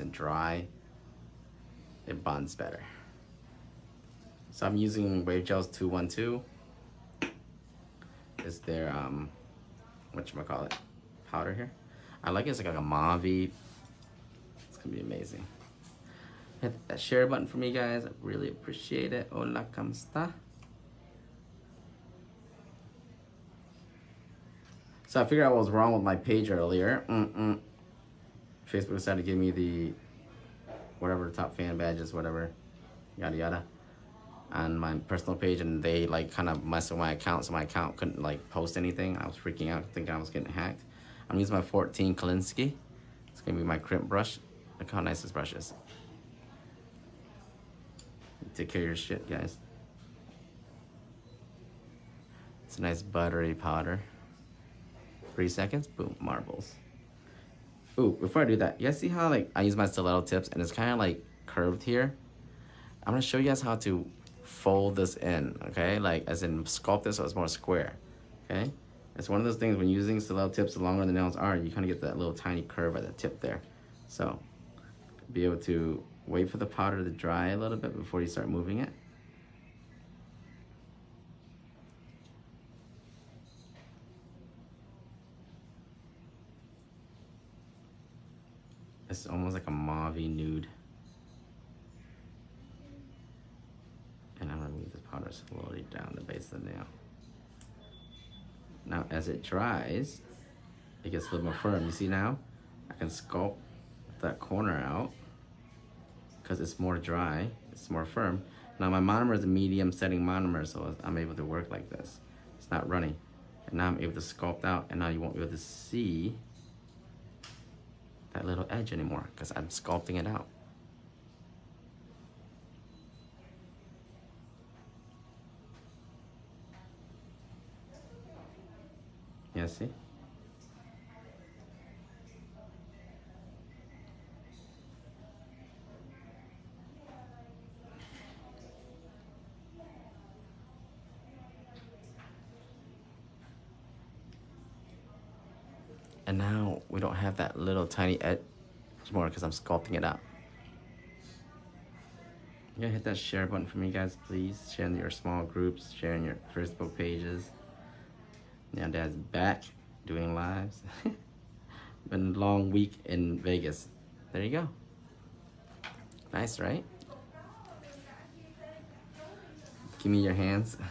and dry, it bonds better. So I'm using Wave Gels 212. Is their, um, whatchamacallit, powder here. I like it, it's like a mauve It's gonna be amazing. Hit that share button for me, guys. I really appreciate it. Hola, ¿cómo está? So I figured out what was wrong with my page earlier. Mm -mm. Facebook decided to give me the whatever top fan badges, whatever, yada yada, on my personal page, and they like kind of messed with my account, so my account couldn't like post anything. I was freaking out, thinking I was getting hacked. I'm using my 14 Kolinsky. It's gonna be my crimp brush. Look how nice this brush is. Take care of your shit, guys. It's a nice buttery powder. Three seconds, boom, marbles. Ooh, before I do that, you guys see how like I use my stiletto tips and it's kind of like curved here? I'm gonna show you guys how to fold this in, okay? Like as in sculpt this so it's more square, okay? It's one of those things when using stiletto tips, the longer the nails are, you kind of get that little tiny curve at the tip there. So, be able to wait for the powder to dry a little bit before you start moving it. It's almost like a mauve nude. And I'm gonna move this powder slowly down the base of the nail. Now as it dries, it gets a little more firm. You see now? I can sculpt that corner out because it's more dry, it's more firm. Now my monomer is a medium setting monomer, so I'm able to work like this. It's not running. And now I'm able to sculpt out, and now you won't be able to see that little edge anymore because I'm sculpting it out. Yeah, see? And now we don't have that little tiny edge more because I'm sculpting it out. Yeah, hit that share button for me, guys, please. Share in your small groups, share in your Facebook pages. Now Dad's back doing lives. Been a long week in Vegas. There you go. Nice, right? Give me your hands.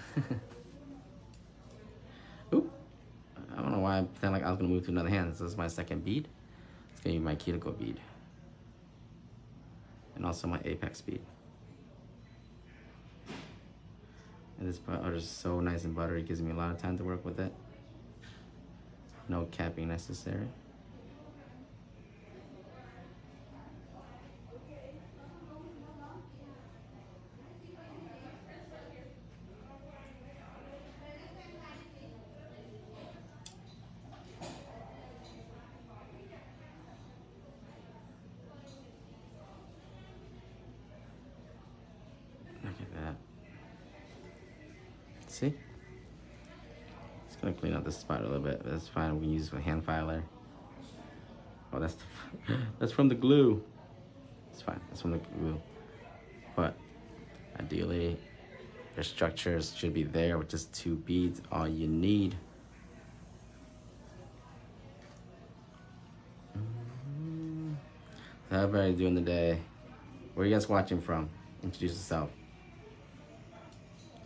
I don't know why I felt like I was gonna move to another hand. This is my second bead. It's gonna be my cuticle bead. And also my apex bead. And this powder is so nice and buttery. It gives me a lot of time to work with it. No capping necessary. See? The spot a little bit. That's fine. We can use a hand filer. Oh, that's the, that's from the glue. It's fine. That's from the glue. But ideally, your structures should be there with just two beads. All you need. Mm-hmm. How everybody doing today? Where are you guys watching from? Introduce yourself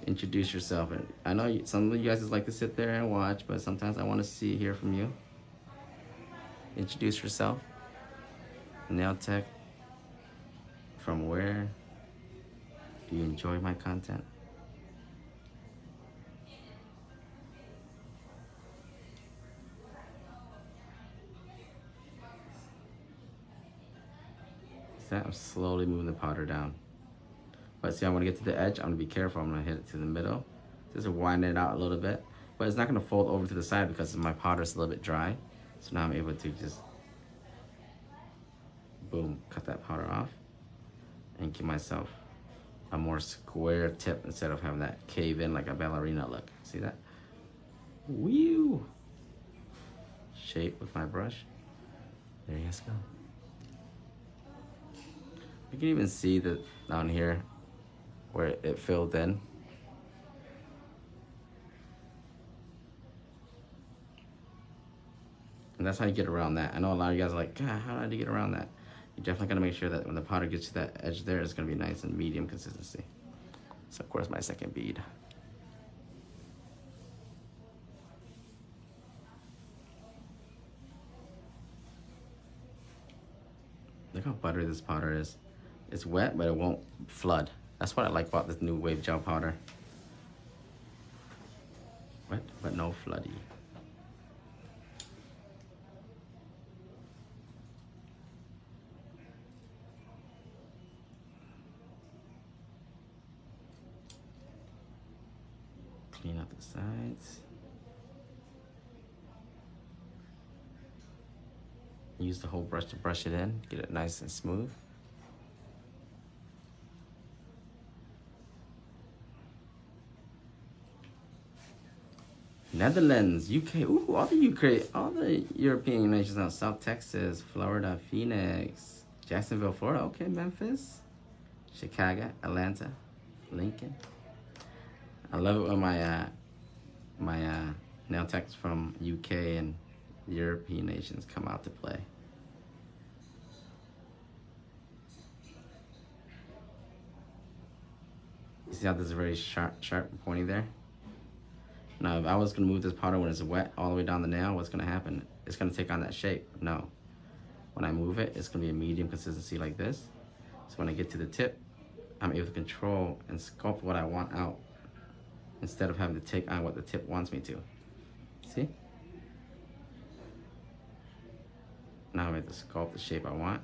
introduce yourself. And I know some of you guys just like to sit there and watch, but sometimes I want to see, hear from you. Introduce yourself. Nail Tech. From where do you enjoy my content? I'm slowly moving the powder down. But see, I want to get to the edge. I'm to be careful. I'm to hit it to the middle. Just widen it out a little bit. But it's not to fold over to the side because my powder is a little bit dry. So now I'm able to just, boom, cut that powder off and give myself a more square tip instead of having that cave in like a ballerina look. See that? Whew! Shape with my brush. There you guys go. You can even see the down here where it filled in. And that's how you get around that. I know a lot of you guys are like, God, how did I get around that? You definitely gotta make sure that when the powder gets to that edge there, it's gonna be nice and medium consistency. So of course my second bead. Look how buttery this powder is. It's wet, but it won't flood. That's what I like about this new wave gel powder. Wet, but no floody. Clean up the sides. Use the whole brush to brush it in, get it nice and smooth. Netherlands, UK, ooh, all the UK, all the European nations now. South Texas, Florida, Phoenix, Jacksonville, Florida, okay, Memphis, Chicago, Atlanta, Lincoln. I love it when my uh, my uh, nail techs from UK and European nations come out to play. You see how this is very sharp, sharp pointy there? Now, if I was gonna move this powder when it's wet all the way down the nail, what's gonna happen? It's gonna take on that shape. No. When I move it, it's gonna be a medium consistency like this. So when I get to the tip, I'm able to control and sculpt what I want out instead of having to take on what the tip wants me to. See? Now I have to sculpt the shape I want.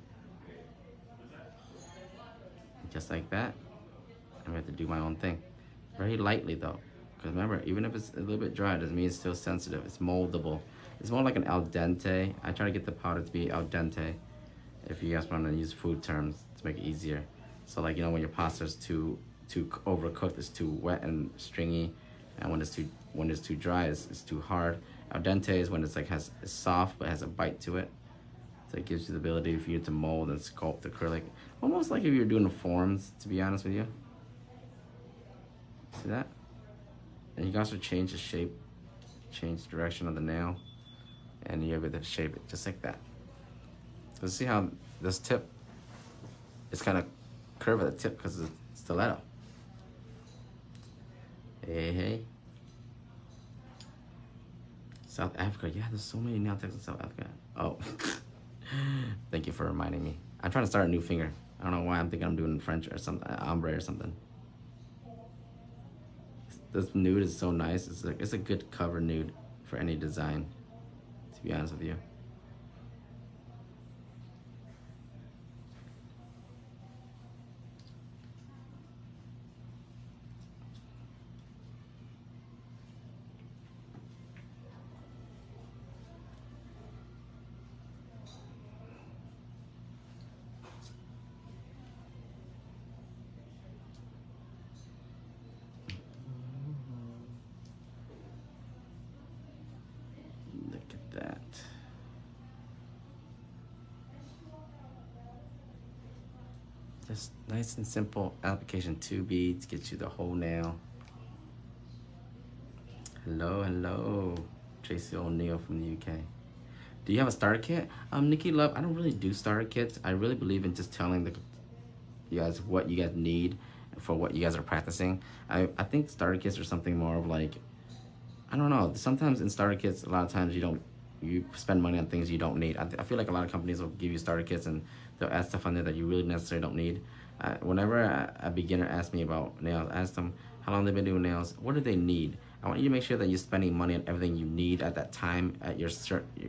Just like that. I'm going to do my own thing. Very lightly though. Because remember, even if it's a little bit dry, doesn't mean it's still sensitive. It's moldable. It's more like an al dente. I try to get the powder to be al dente. If you guys want to use food terms to make it easier. So like, you know, when your pasta is too too overcooked, it's too wet and stringy. And when it's too when it's too dry, it's, it's too hard. Al dente is when it's like has it's soft but has a bite to it. So it gives you the ability for you to mold and sculpt acrylic. Almost like if you're doing forms, to be honest with you. See that? And you can also change the shape, change the direction of the nail, and you're able to shape it just like that. So see how this tip is kind of curved at the tip because it's stiletto. Hey, hey. South Africa. Yeah, there's so many nail techs in South Africa. Oh, thank you for reminding me. I'm trying to start a new finger. I don't know why I'm thinking I'm doing French or something, uh, ombre or something. This nude is so nice. It's like it's a good cover nude for any design. To be honest with you. Look at that. Just nice and simple application. Two beads gets you the whole nail. Hello, hello. Tracy O'Neill from the UK. Do you have a starter kit? Um, Nikki Love, I don't really do starter kits. I really believe in just telling the you guys what you guys need for what you guys are practicing. I, I think starter kits are something more of like I don't know. Sometimes in starter kits, a lot of times you don't you spend money on things you don't need. I, I feel like a lot of companies will give you starter kits and they'll add stuff on there that you really necessarily don't need. Whenever a, a beginner asks me about nails, I ask them how long they've been doing nails, what do they need. I want you to make sure that you're spending money on everything you need at that time at your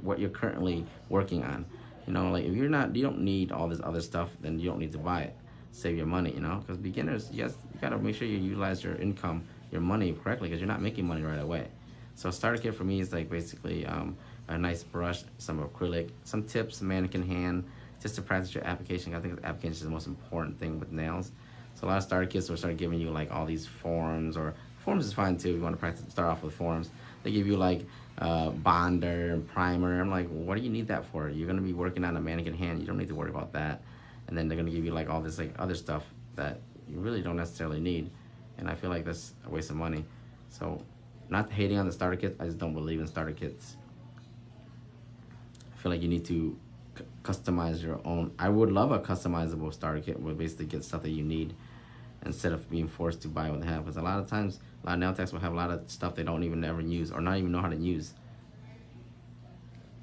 what you're currently working on. You know, like if you're not, you don't need all this other stuff, then you don't need to buy it. Save your money, you know, because beginners, yes, you gotta make sure you utilize your income, your money correctly, because you're not making money right away. So starter kit for me is like basically um, a nice brush, some acrylic, some tips, mannequin hand, just to practice your application. I think application is the most important thing with nails. So a lot of starter kits will start giving you like all these forms, or forms is fine too. If you want to practice, start off with forms. They give you like uh, bonder and primer. I'm like, what do you need that for? You're gonna be working on a mannequin hand. You don't need to worry about that. and then they're gonna give you like all this like other stuff that you really don't necessarily need, and I feel like that's a waste of money. So, not hating on the starter kits, I just don't believe in starter kits. I feel like you need to customize your own. I would love a customizable starter kit where basically get stuff that you need instead of being forced to buy what they have. Because a lot of times, a lot of nail techs will have a lot of stuff they don't even ever use or not even know how to use.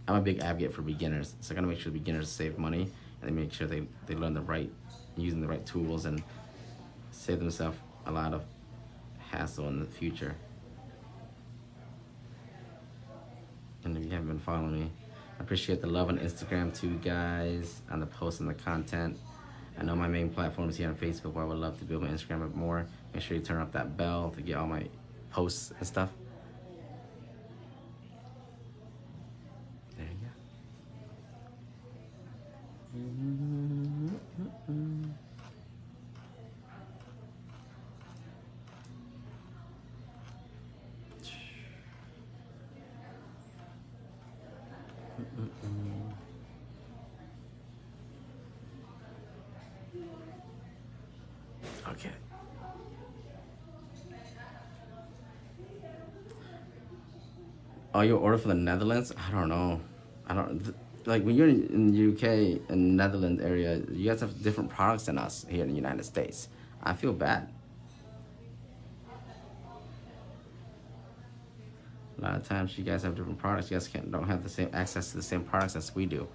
I'm a big advocate for beginners, so I gotta make sure beginners save money and they make sure they, they learn the right, using the right tools and save themselves a lot of hassle in the future. And if you haven't been following me, appreciate the love on Instagram too, guys, on the posts and the content. I know my main platform is here on Facebook, but I would love to build my Instagram up more. Make sure you turn up that bell to get all my posts and stuff. There you go. Mm-hmm. Okay. Oh, you order from the Netherlands? I don't know. I don't like when you're in, in the UK and Netherlands area. You guys have different products than us here in the United States. I feel bad. Of times you guys have different products. You guys can't don't have the same access to the same products as we do.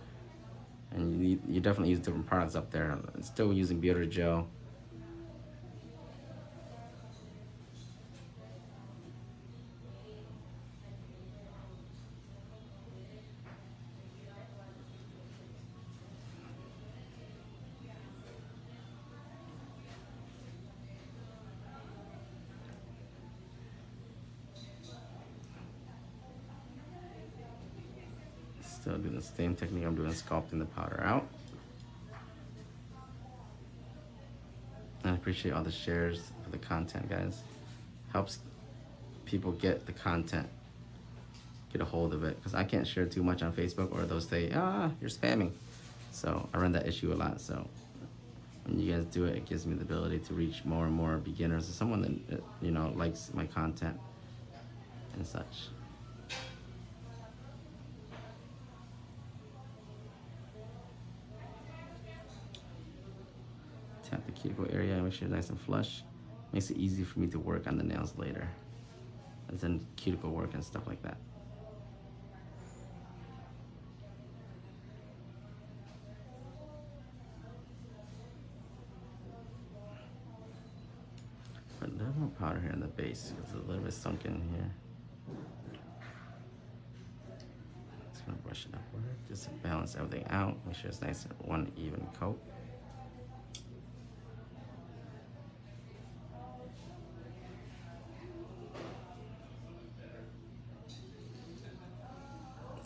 And you, you definitely use different products up there. Still using Builder Gel. Technique I'm doing sculpting the powder out. I appreciate all the shares for the content, guys. Helps people get the content, get a hold of it. Because I can't share too much on Facebook or they'll say, ah, you're spamming. So I run that issue a lot. So when you guys do it, it gives me the ability to reach more and more beginners or someone that, you know, likes my content and such. The cuticle area, make sure it's nice and flush. Makes it easy for me to work on the nails later. As in cuticle work and stuff like that. Put a little more powder here in the base. It's a little bit sunk in here. Just gonna brush it upward, just balance everything out. Make sure it's nice and one even coat.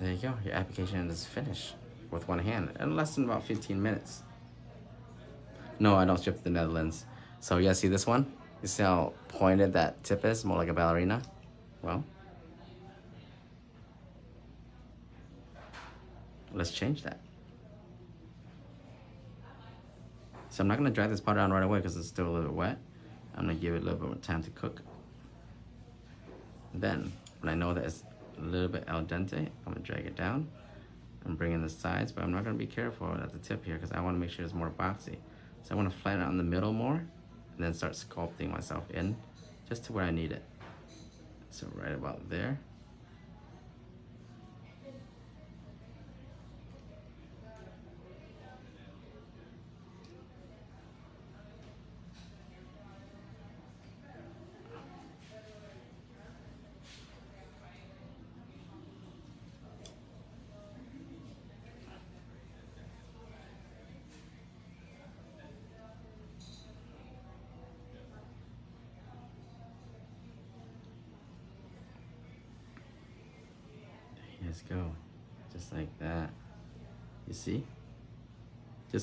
There you go. Your application is finished with one hand in less than about 15 minutes. No, I don't ship to the Netherlands. So yeah, see this one? You see how pointed that tip is? More like a ballerina? Well, let's change that. So I'm not gonna dry this powder on right away because it's still a little bit wet. I'm gonna give it a little bit more time to cook. Then, when I know that it's a little bit al dente. I'm gonna drag it down and bring in the sides, but I'm not gonna be careful at the tip here because I wanna make sure it's more boxy. So I wanna flatten it on the middle more and then start sculpting myself in just to where I need it. So right about there.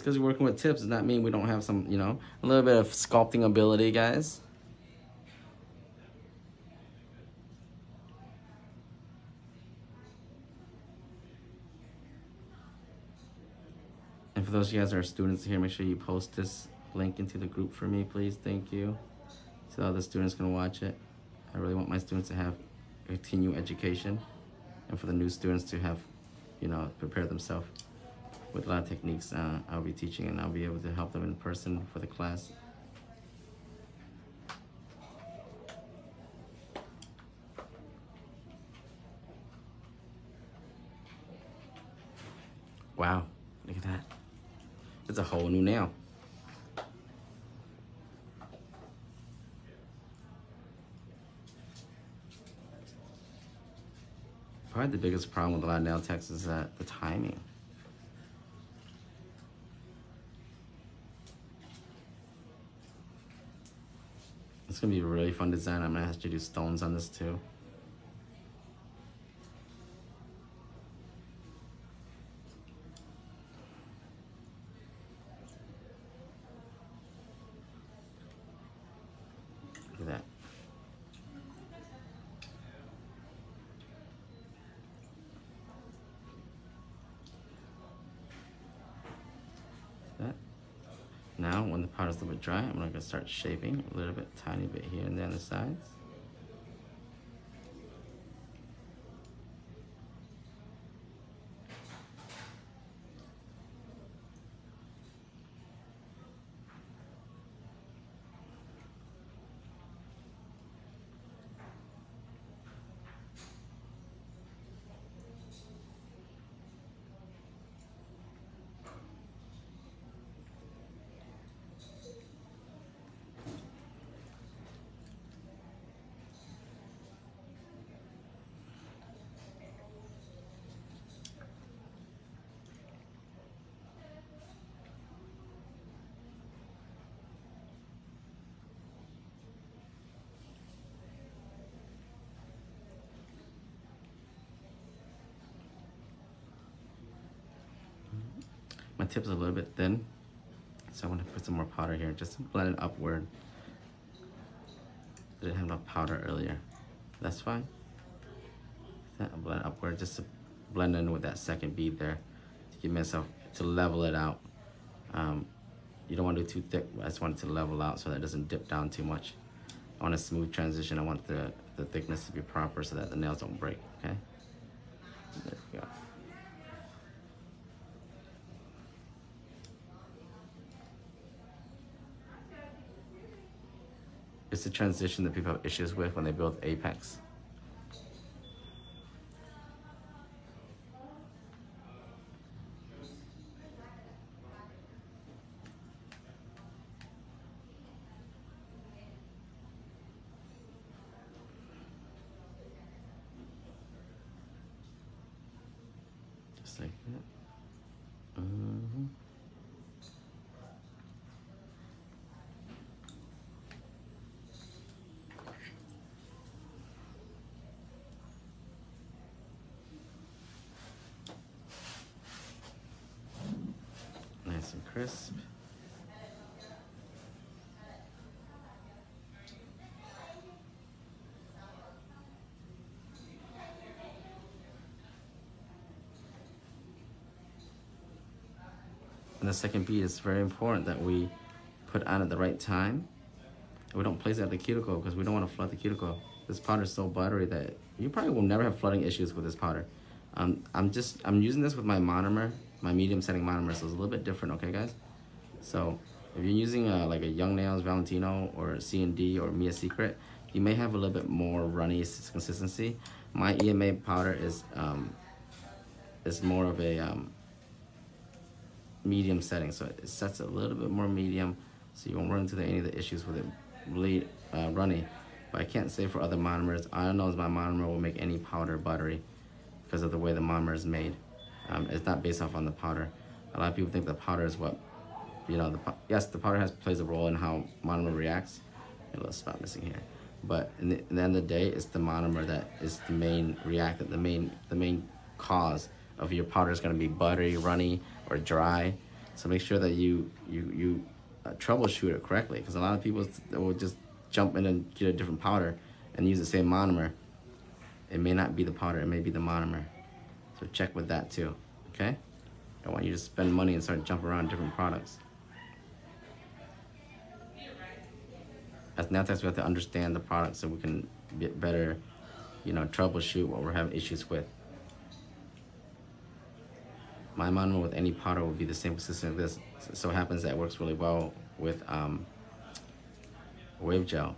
Because we're working with tips does not mean we don't have some, you know, a little bit of sculpting ability, guys. And for those of you guys that are students here, make sure you post this link into the group for me, please. Thank you. So other students can watch it. I really want my students to have continue education and for the new students to have, you know, prepare themselves with a lot of techniques uh, I'll be teaching and I'll be able to help them in person for the class. Wow, look at that. It's a whole new nail. Probably the biggest problem with a lot of nail techs is that the timing. It's gonna be a really fun design. I'm gonna have to do stones on this too. Look at that. That. Now, when the powder's a little bit start shaping a little bit, tiny bit here and then the sides. My tip's a little bit thin, so I want to put some more powder here, just blend it upward. I Didn't have enough powder earlier. That's fine. That blend upward, just to blend in with that second bead there, to give myself to level it out. Um, you don't want to do too thick. I just want it to level out so that it doesn't dip down too much. I want a smooth transition. I want the, the thickness to be proper so that the nails don't break, okay? There we go. It's a transition that people have issues with when they build Apex. Just like that. Mhm. Nice and crisp. And the second bead is very important that we put on at the right time. We don't place it at the cuticle because we don't want to flood the cuticle. This powder is so buttery that you probably will never have flooding issues with this powder. Um, I'm just, I'm using this with my monomer, my medium setting monomer, so it's a little bit different, okay guys? So if you're using a, like a Young Nails Valentino or CND or Mia Secret, you may have a little bit more runny consistency. My EMA powder is, um, is more of a um, medium setting, so it sets a little bit more medium, so you won't run into any of the issues with it really uh, runny. But I can't say for other monomers. I don't know if my monomer will make any powder buttery because of the way the monomer is made. Um, it's not based off on the powder. A lot of people think the powder is what, you know, the yes, the powder has plays a role in how monomer reacts. A little spot missing here, but in the, in the end of the day, it's the monomer that is the main reactant, the main the main cause of your powder is going to be buttery, runny, or dry. So make sure that you you you uh, troubleshoot it correctly, because a lot of people will just jump in and get a different powder and use the same monomer. It may not be the powder, it may be the monomer. So check with that too, okay? don't want you to spend money and start jumping around different products. As techs, we have to understand the product so we can get better, you know, troubleshoot what we're having issues with. My monomer with any powder will be the same consistent as this. So it happens that it works really well with um, wave gel.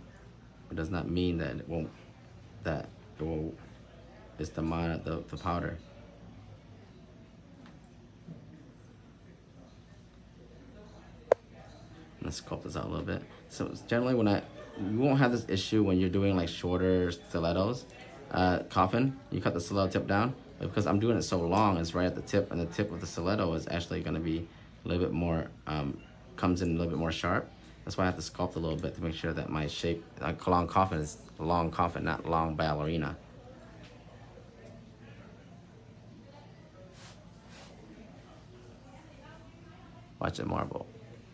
It does not mean that it won't, that it will, it's the, mon the, the powder. Let's sculpt this out a little bit. So generally when I, you won't have this issue when you're doing like shorter stilettos. Uh, coffin, you cut the stiletto tip down. Because I'm doing it so long, it's right at the tip and the tip of the stiletto is actually gonna be a little bit more, um, comes in a little bit more sharp. That's why I have to sculpt a little bit to make sure that my shape, like long coffin is long coffin, not long ballerina. Watch it marble.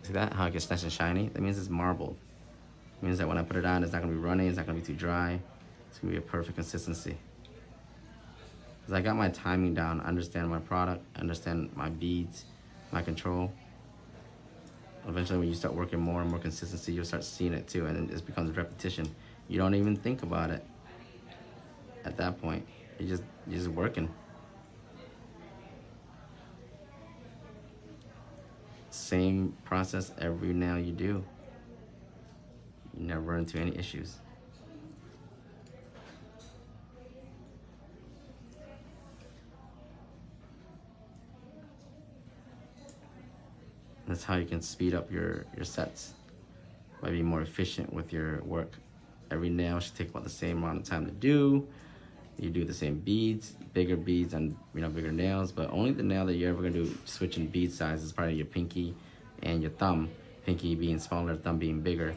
See that? How it gets nice and shiny? That means it's marbled. It means that when I put it on, it's not gonna be runny, it's not gonna be too dry. It's gonna be a perfect consistency. Because I got my timing down, understand my product, understand my beads, my control. Eventually when you start working more and more consistency, you'll start seeing it too, and it just becomes repetition. You don't even think about it at that point. You just, you're just working. Same process every nail you do. You never run into any issues. That's how you can speed up your, your sets by being more efficient with your work. Every nail should take about the same amount of time to do. You do the same beads, bigger beads and you know bigger nails, but only the nail that you're ever gonna do switching bead size is probably your pinky and your thumb. Pinky being smaller, thumb being bigger.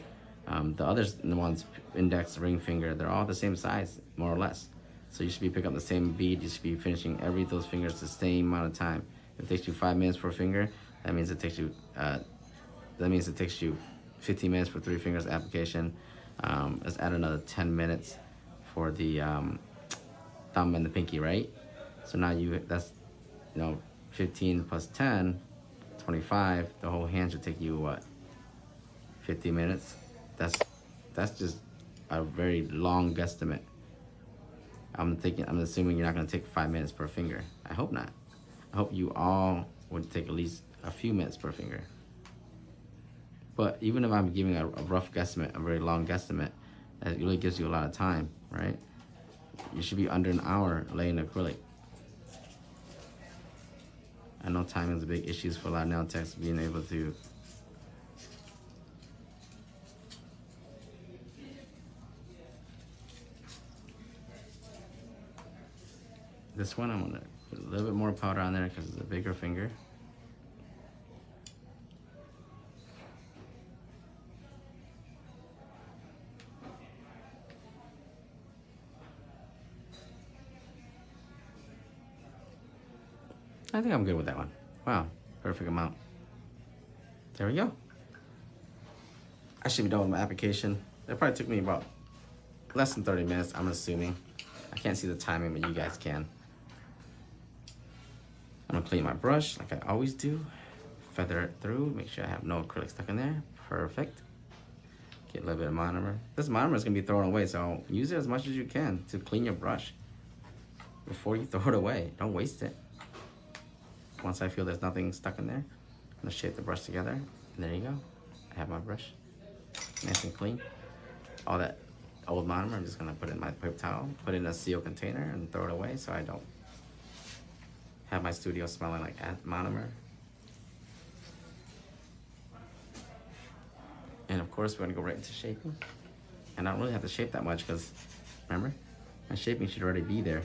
Um, the others, the ones index, ring finger, they're all the same size, more or less. So you should be picking up the same bead. You should be finishing every those fingers the same amount of time. If it takes you five minutes per finger, that means it takes you, uh, that means it takes you 15 minutes for three fingers application. Um, let's add another 10 minutes for the um, thumb and the pinky, right? So now you, that's, you know, 15 plus 10, 25. The whole hand should take you, what, 50 minutes? That's, that's just a very long guesstimate. I'm thinking, I'm assuming you're not gonna take five minutes per finger. I hope not. I hope you all would take at least a few minutes per finger. But even if I'm giving a, a rough guesstimate, a very long guesstimate, that really gives you a lot of time, right? You should be under an hour laying acrylic. I know time is a big issue for a lot of nail techs being able to This one I'm gonna put a little bit more powder on there because it's a bigger finger. I think I'm good with that one. Wow, perfect amount. There we go. I should be done with my application. It probably took me about less than 30 minutes, I'm assuming. I can't see the timing, but you guys can. I'm gonna clean my brush like I always do. Feather it through, make sure I have no acrylic stuck in there. Perfect. Get a little bit of monomer. This monomer is gonna be thrown away, so use it as much as you can to clean your brush before you throw it away. Don't waste it. Once I feel there's nothing stuck in there, I'm gonna shape the brush together. And there you go. I have my brush, nice and clean. All that old monomer, I'm just gonna put in my paper towel, put in a seal container and throw it away so I don't have my studio smelling like monomer. And of course, we're gonna go right into shaping. And I don't really have to shape that much because, remember, my shaping should already be there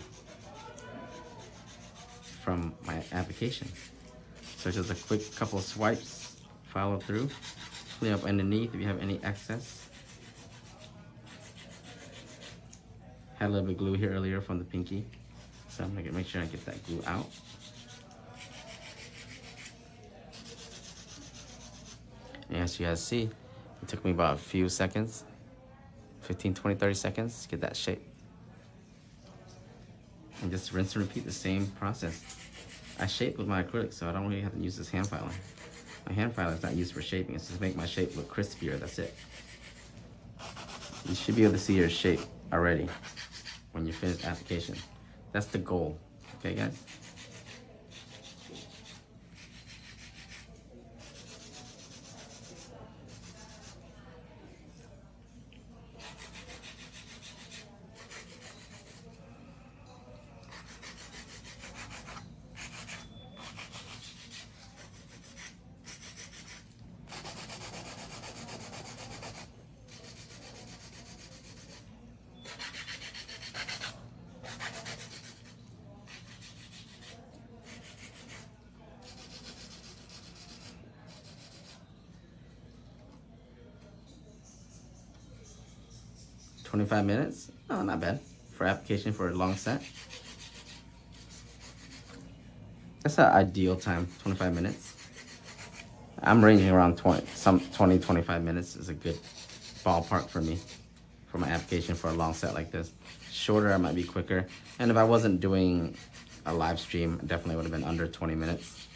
from my application. So just a quick couple of swipes, follow through, clean up underneath if you have any excess. Had a little bit of glue here earlier from the pinky. So I'm gonna make sure I get that glue out. And as you guys see, it took me about a few seconds, 15, 20, 30 seconds to get that shape. And just rinse and repeat the same process. I shape with my acrylic, so I don't really have to use this hand filer. My hand filer is not used for shaping, it's just to make my shape look crispier, that's it. You should be able to see your shape already when you finish application. That's the goal, okay guys? 25 minutes. Oh, not bad for application for a long set. That's an ideal time, 25 minutes. I'm ranging around 20, some 20, 25 minutes is a good ballpark for me for my application for a long set like this. Shorter, I might be quicker. And if I wasn't doing a live stream, definitely would have been under 20 minutes.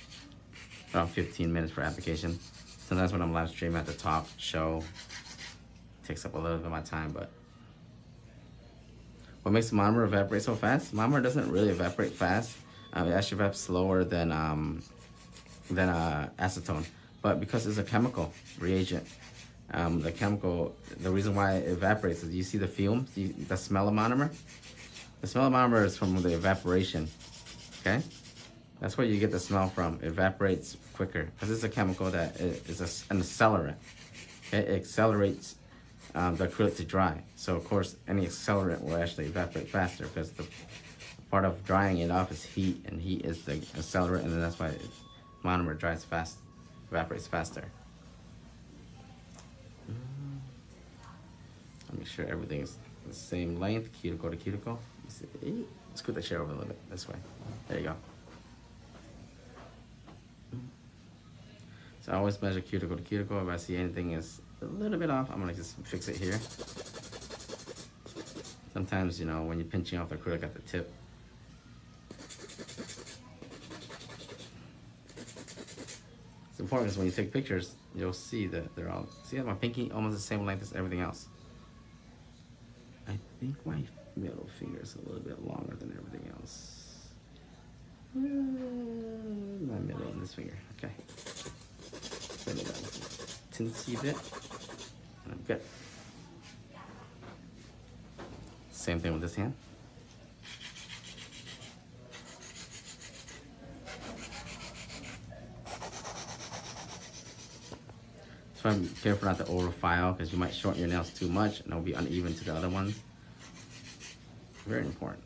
Around 15 minutes for application. Sometimes when I'm live streaming at the top, show takes up a little bit of my time, but what makes monomer evaporate so fast? Monomer doesn't really evaporate fast. Um, it actually evaporates slower than um, than uh, acetone. But because it's a chemical reagent, um, the chemical, the reason why it evaporates is you see the fumes, you, the smell of monomer? The smell of monomer is from the evaporation, okay? That's where you get the smell from. It evaporates quicker because it's a chemical that is a, an accelerant. It accelerates um, the acrylic to dry. So of course, any accelerant will actually evaporate faster because the part of drying it off is heat, and heat is the accelerant, and that's why monomer dries fast, evaporates faster. Let me make sure everything is the same length, cuticle to cuticle. Let's Scoot the chair over a little bit this way. There you go. So I always measure cuticle to cuticle. If I see anything is a little bit off. I'm gonna just fix it here. Sometimes, you know, when you're pinching off the acrylic at the tip, it's important when you take pictures, you'll see that they're all, see my pinky almost the same length as everything else. I think my middle finger is a little bit longer than everything else. Uh, my middle and this finger, okay. Tinsy bit. Good. Same thing with this hand. So I'm careful not to overfile because you might shorten your nails too much and they'll be uneven to the other ones. Very important.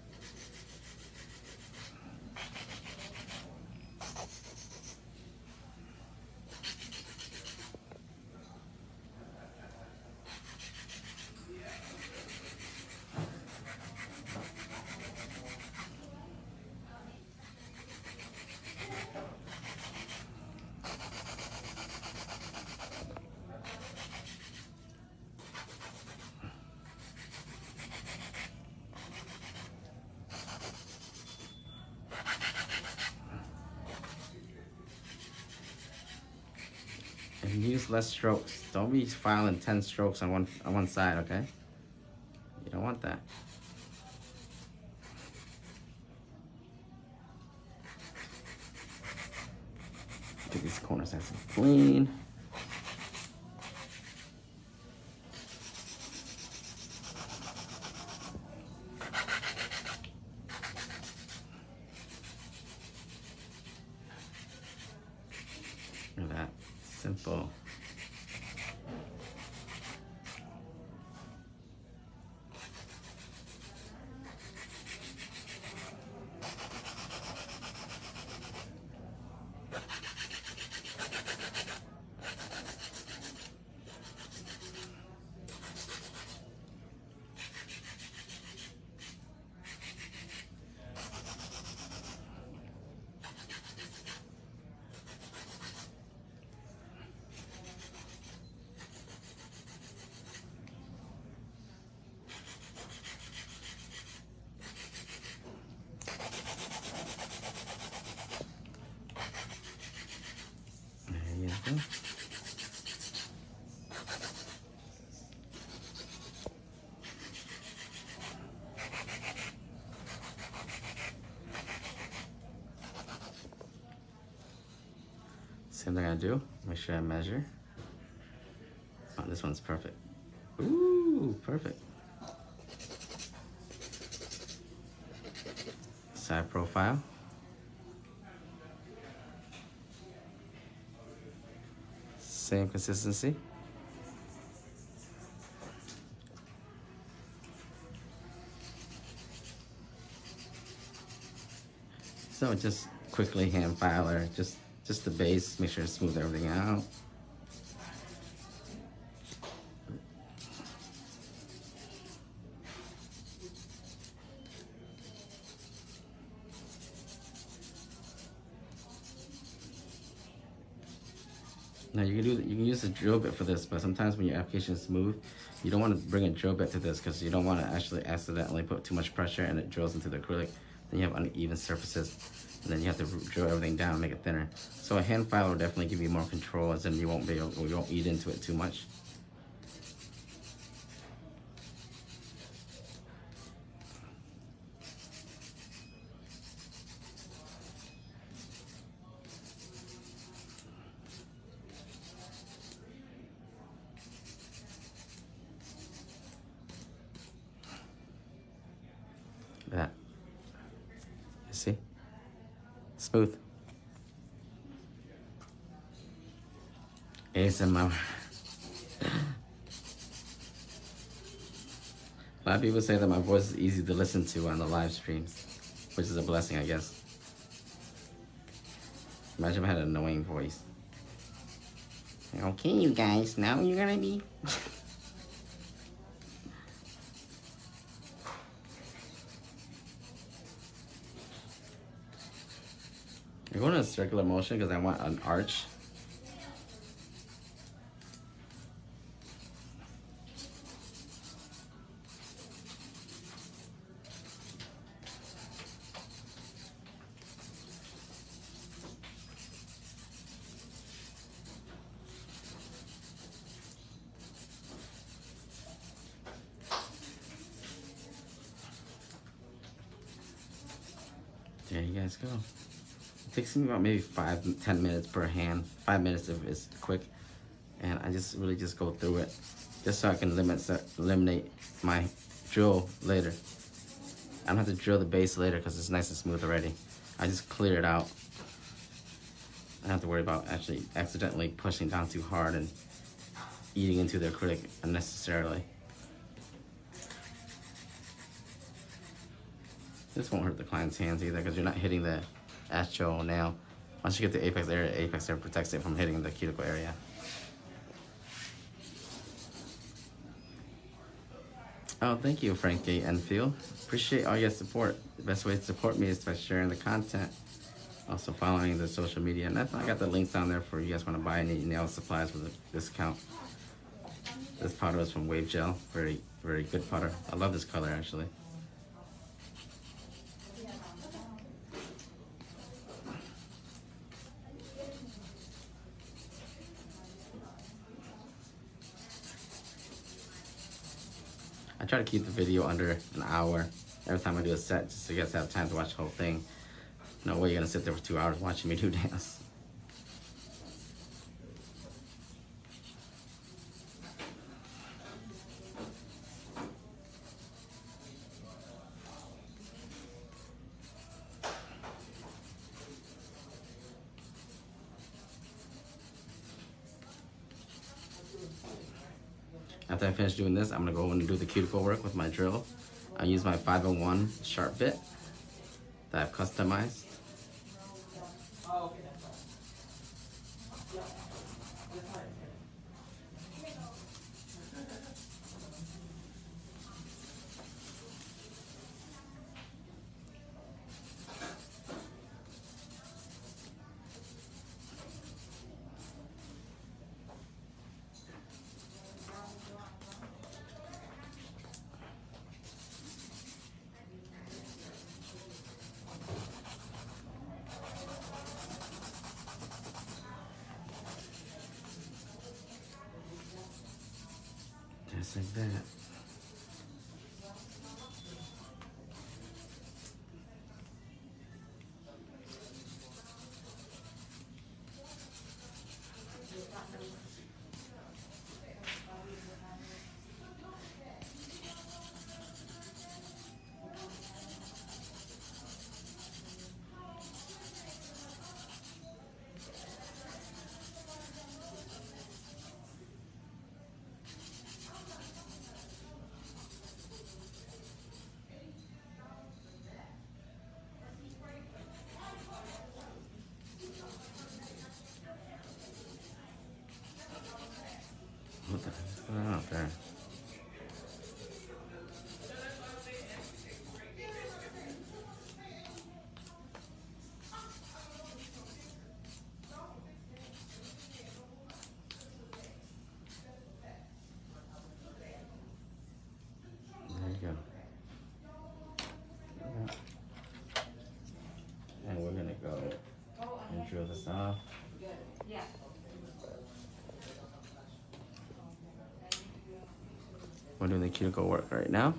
and use less strokes. Don't be filing 10 strokes on one, on one side, okay? Sure I measure. Oh, this one's perfect. Ooh, perfect. Side profile. Same consistency. So just quickly hand filer, just just the base, make sure to smooth everything out. Now you can do you can use a drill bit for this, but sometimes when your application is smooth, you don't want to bring a drill bit to this because you don't want to actually accidentally put too much pressure and it drills into the acrylic. Then you have uneven surfaces, and then you have to drill everything down and make it thinner. So a hand file will definitely give you more control, as in you won't be able, you won't eat into it too much. that. You see? Smooth. ASMR. A people say that my voice is easy to listen to on the live streams, which is a blessing, I guess. Imagine if I had an annoying voice. Okay, you guys, now you're gonna be I'm going in a circular motion because I want an arch. There you guys go. It takes me about maybe five, ten minutes per hand. Five minutes if it's quick. And I just really just go through it just so I can limit, eliminate my drill later. I don't have to drill the base later because it's nice and smooth already. I just clear it out. I don't have to worry about actually accidentally pushing down too hard and eating into the acrylic unnecessarily. This won't hurt the client's hands either because you're not hitting the actual nail. Once you get the apex area, apex area protects it from hitting the cuticle area. Oh, thank you, Frankie Enfield. Appreciate all your support. The best way to support me is by sharing the content. Also following the social media. And I got the links down there for you guys want to buy any nail supplies with a discount. This powder is from Wave Gel. Very, very good powder. I love this color actually. Keep the video under an hour every time I do a set, just so you guys have time to watch the whole thing. No way you're gonna sit there for two hours watching me do dance. After I finish doing this, I'm gonna go and do the cuticle work with my drill. I use my 501 sharp bit that I've customized. Just like that. What the heck's going on out there? There you go. Yeah. And we're gonna go this off. We're doing the cuticle work right now.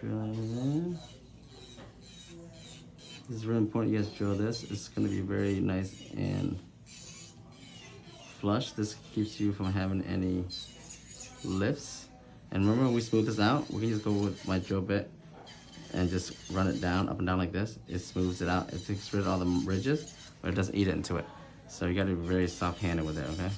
Drilling in. This is really important you guys drill this. It's gonna be very nice and flush. This keeps you from having any lifts. And remember when we smooth this out, we can just go with my drill bit and just run it down, up and down like this. It smooths it out. It takes rid of all the ridges, but it doesn't eat into it. So you gotta be very soft-handed with it, okay?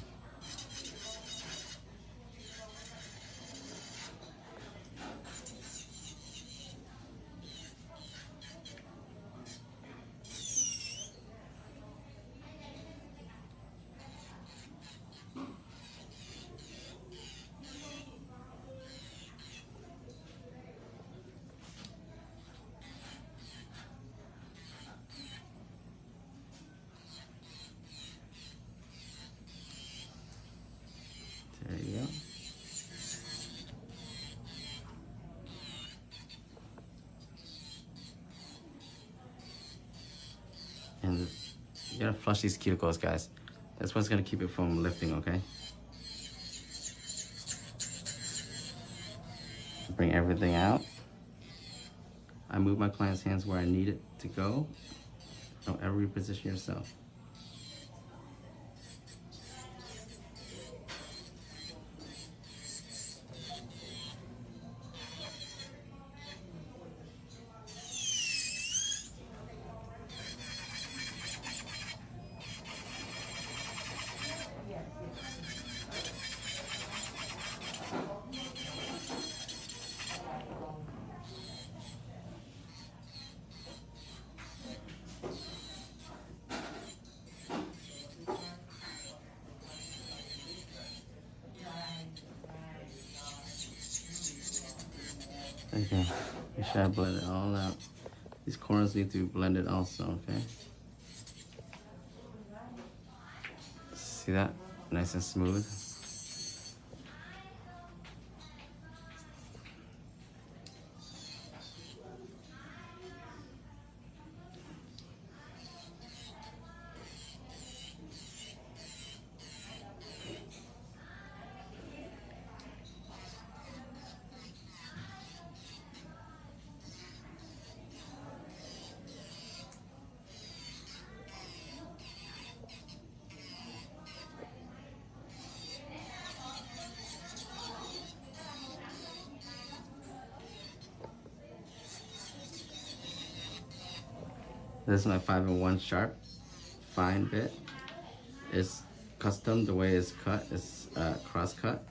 There you go. And you gotta flush these cuticles, guys. That's what's gonna keep it from lifting, okay? Bring everything out. I move my client's hands where I need it to go. Don't ever reposition yourself. Blend it all out. These corners need to be blended also, okay? See that? Nice and smooth. This is my 5 in 1 sharp fine bit. It's custom, the way it's cut it's uh, cross cut.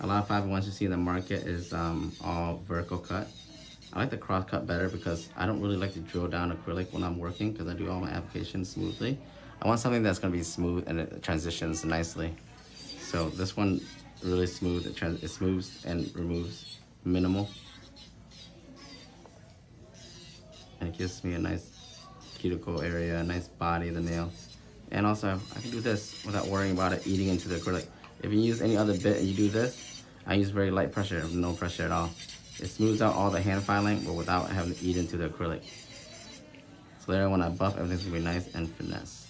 A lot of 5 in 1s you see in the market is um, all vertical cut. I like the cross cut better because I don't really like to drill down acrylic when I'm working because I do all my applications smoothly. I want something that's going to be smooth and it transitions nicely. So this one really smooth, it, trans it smooths and removes minimal. And it gives me a nice cuticle area, nice body of the nail. And also, I can do this without worrying about it eating into the acrylic. If you use any other bit and you do this, I use very light pressure, no pressure at all. It smooths out all the hand filing, but without having to eat into the acrylic. So later when I buff, everything's gonna be nice and finesse.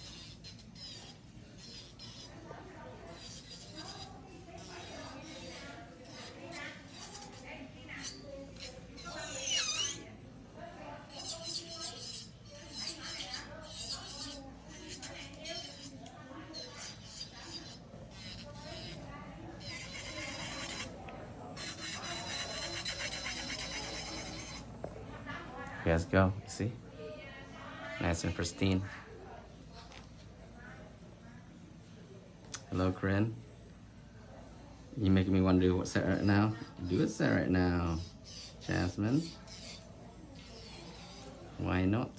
you guys go. See? Nice and pristine. Hello, Corinne. You making me want to do what set right now? It right now. Jasmine. Why not?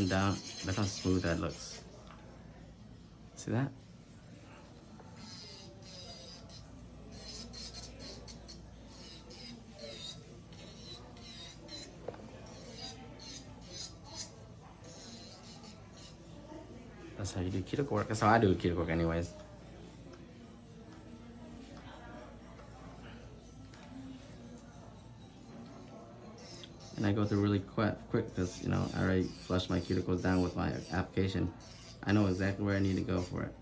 And down. Look how smooth that looks. See that? That's how you do cuticle work. That's how I do cuticle work anyways. You know, I already flushed my cuticles down with my application. I know exactly where I need to go for it.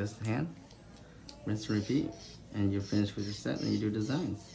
This hand. Rinse and repeat. And you're finished with your set and you do designs.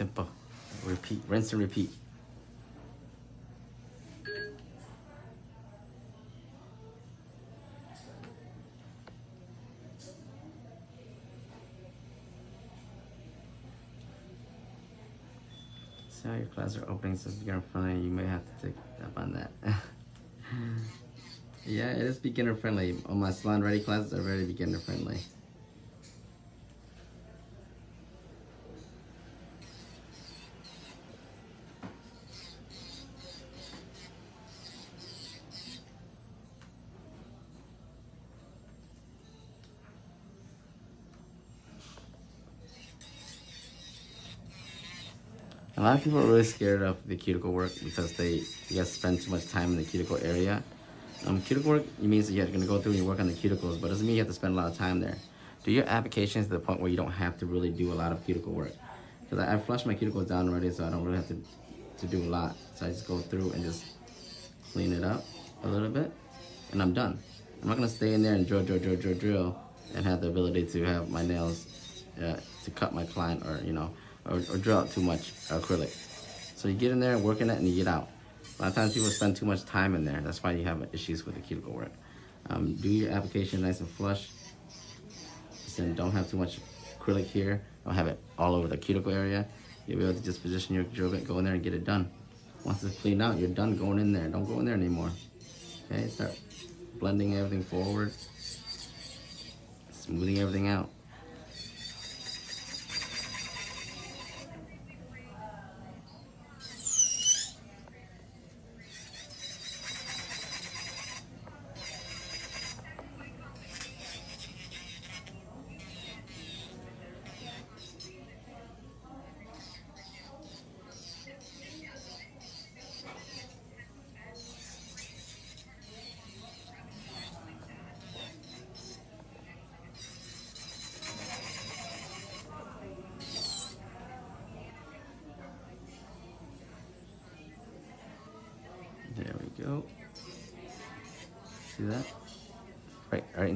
Simple. Repeat. Rinse and repeat. See how your class are opening so beginner friendly. You may have to take up on that. yeah, it is beginner friendly. All my salon ready classes are very beginner friendly. Of people are really scared of the cuticle work because they you guys spend too much time in the cuticle area. Um, cuticle work means that you're going to go through and you work on the cuticles, but it doesn't mean you have to spend a lot of time there. Do your applications to the point where you don't have to really do a lot of cuticle work. Because I, I flushed my cuticles down already, so I don't really have to, to do a lot. So I just go through and just clean it up a little bit, and I'm done. I'm not going to stay in there and drill, drill, drill, drill, drill, and have the ability to have my nails uh, to cut my client or, you know, or, or drill out too much acrylic. So you get in there, work in it, and you get out. A lot of times people spend too much time in there. That's why you have issues with the cuticle work. Um, do your application nice and flush. And don't have too much acrylic here. Don't have it all over the cuticle area. You'll be able to just position your drill bit, go in there and get it done. Once it's cleaned out, you're done going in there. Don't go in there anymore. Okay, start blending everything forward, smoothing everything out.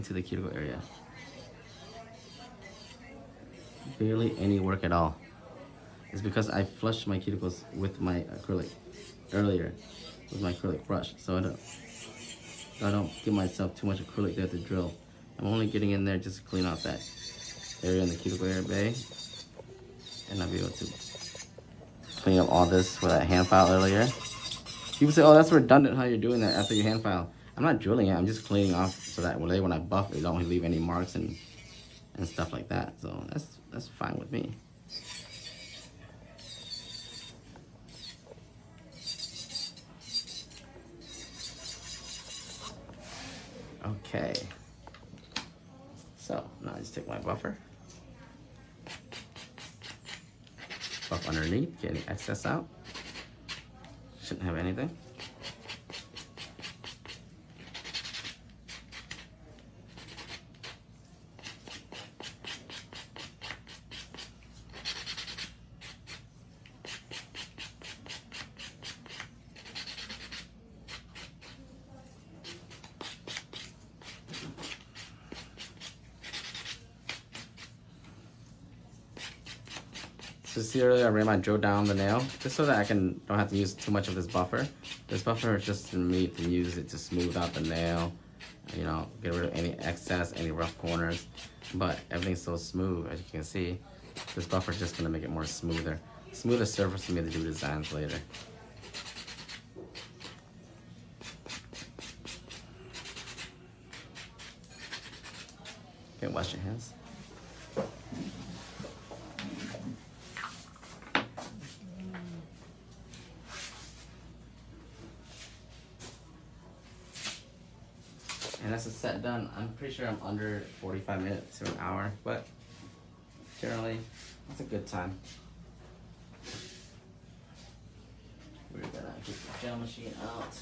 Into the cuticle area. Barely any work at all. It's because I flushed my cuticles with my acrylic earlier with my acrylic brush. So I don't, I don't give myself too much acrylic there to drill. I'm only getting in there just to clean out that area in the cuticle area bay. And I'll be able to clean up all this with that hand file earlier. People say, oh, that's redundant how you're doing that after your hand file. I'm not drilling it, I'm just cleaning off so that when, when I buff it, don't leave any marks and and stuff like that. So that's that's fine with me. Okay. So now I just take my buffer. Buff underneath, get any excess out. Shouldn't have anything. So see earlier I drill down the nail just so that I can don't have to use too much of this buffer. This buffer is just for me to use it to smooth out the nail, you know, get rid of any excess, any rough corners. But everything's so smooth as you can see. This buffer is just gonna make it more smoother. Smoother surface for me to do designs later. Okay, wash your hands. And that's a set done. I'm pretty sure I'm under 45 minutes to an hour, but generally, that's a good time. We're gonna get the gel machine out.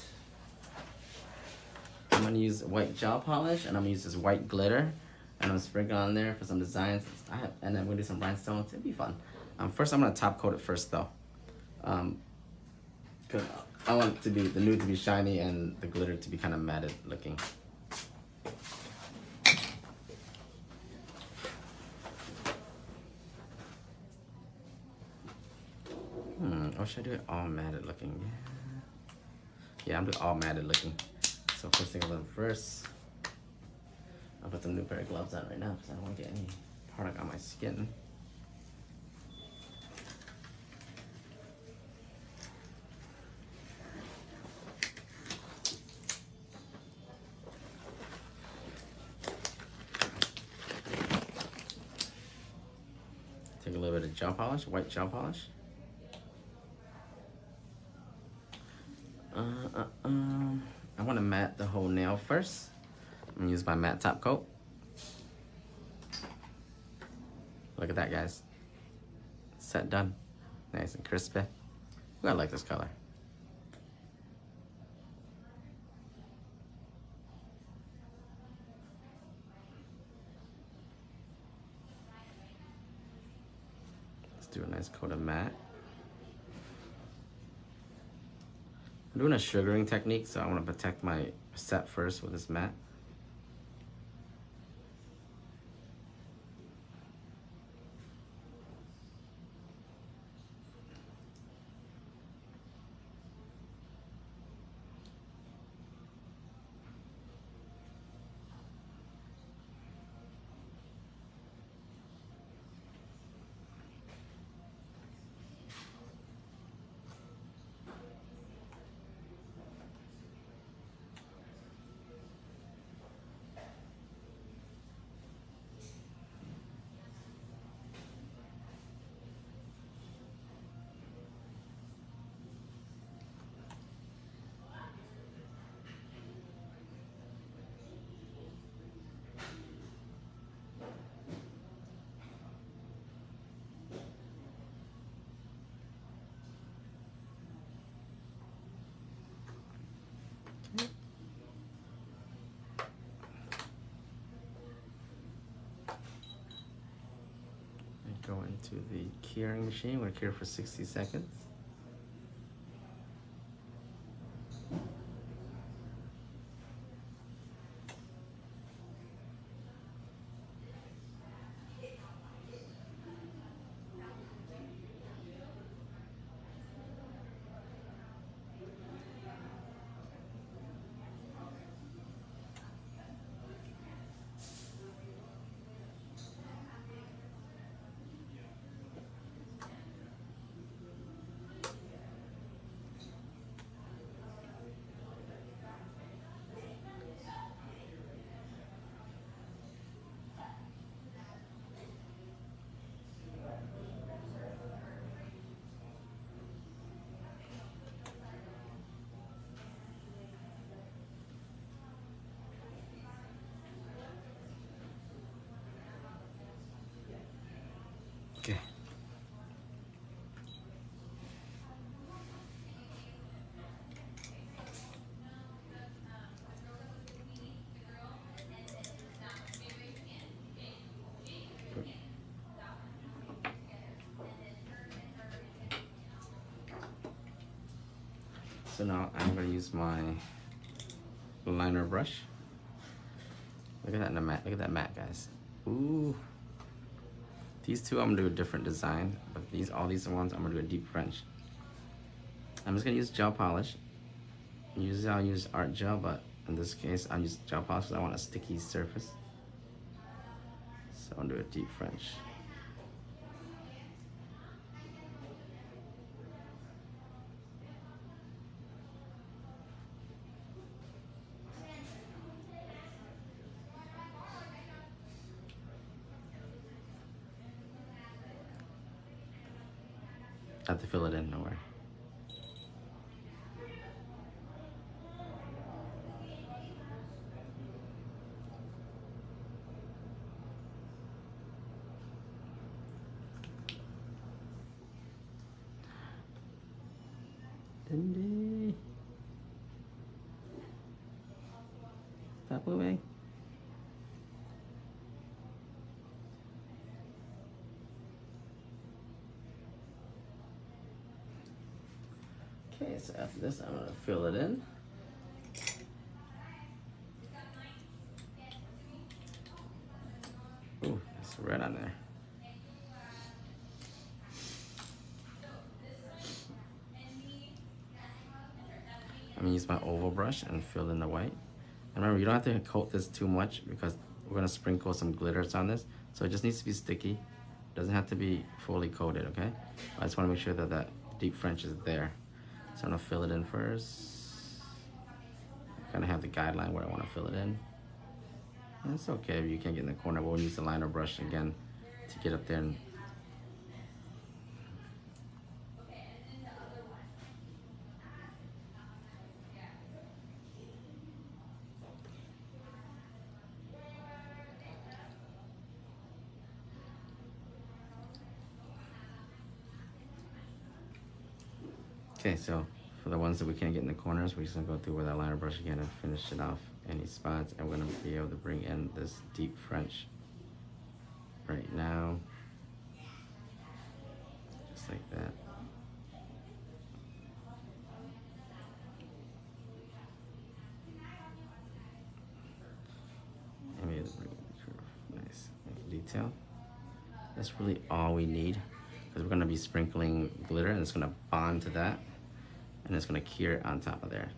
I'm gonna use white gel polish and I'm gonna use this white glitter and I'm sprinkling on there for some designs. Have, and then we're gonna do some rhinestones. It'd be fun. Um, first, I'm gonna top coat it first though. Um, cause I want it to be the nude to be shiny and the glitter to be kind of matted looking. Hmm, or should I do it all matted looking? Yeah, yeah I'm doing all matted looking. So first thing I'm going first, I'll put some new pair of gloves on right now because I don't want to get any product on my skin. Take a little bit of gel polish, white gel polish. First. I'm gonna use my matte top coat. Look at that, guys. Set done. Nice and crispy. Ooh, I like this color. Let's do a nice coat of matte. I'm doing a sugaring technique, so I want to protect my set first with this matte. Go into the curing machine. We're gonna cure for 60 seconds. Okay. Now I'm gonna use my liner brush. Look at that matte. Look at that matte, guys. Ooh. These two I'm gonna do a different design, but these all these ones I'm gonna do a deep French. I'm just gonna use gel polish. Usually I'll use art gel, but in this case I'll use gel polish because I want a sticky surface. So I'll do a deep French. I have to fill it in, don't worry. Cindy. Stop moving. Okay, so after this, I'm gonna fill it in. Ooh, it's red on there. I'm gonna use my oval brush and fill in the white. And remember, you don't have to coat this too much because we're gonna sprinkle some glitters on this. So it just needs to be sticky. Doesn't have to be fully coated, okay? I just wanna make sure that that deep French is there. So I'm gonna fill it in first. Kind of have the guideline where I wanna fill it in. And it's okay if you can't get in the corner. We'll use the liner brush again to get up there and Okay, so for the ones that we can't get in the corners, we're just gonna go through with our liner brush again and finish it off any spots. And we're gonna be able to bring in this deep French right now. Just like that. Nice detail. That's really all we need because we're gonna be sprinkling glitter and it's gonna bond to that and it's gonna cure on top of there.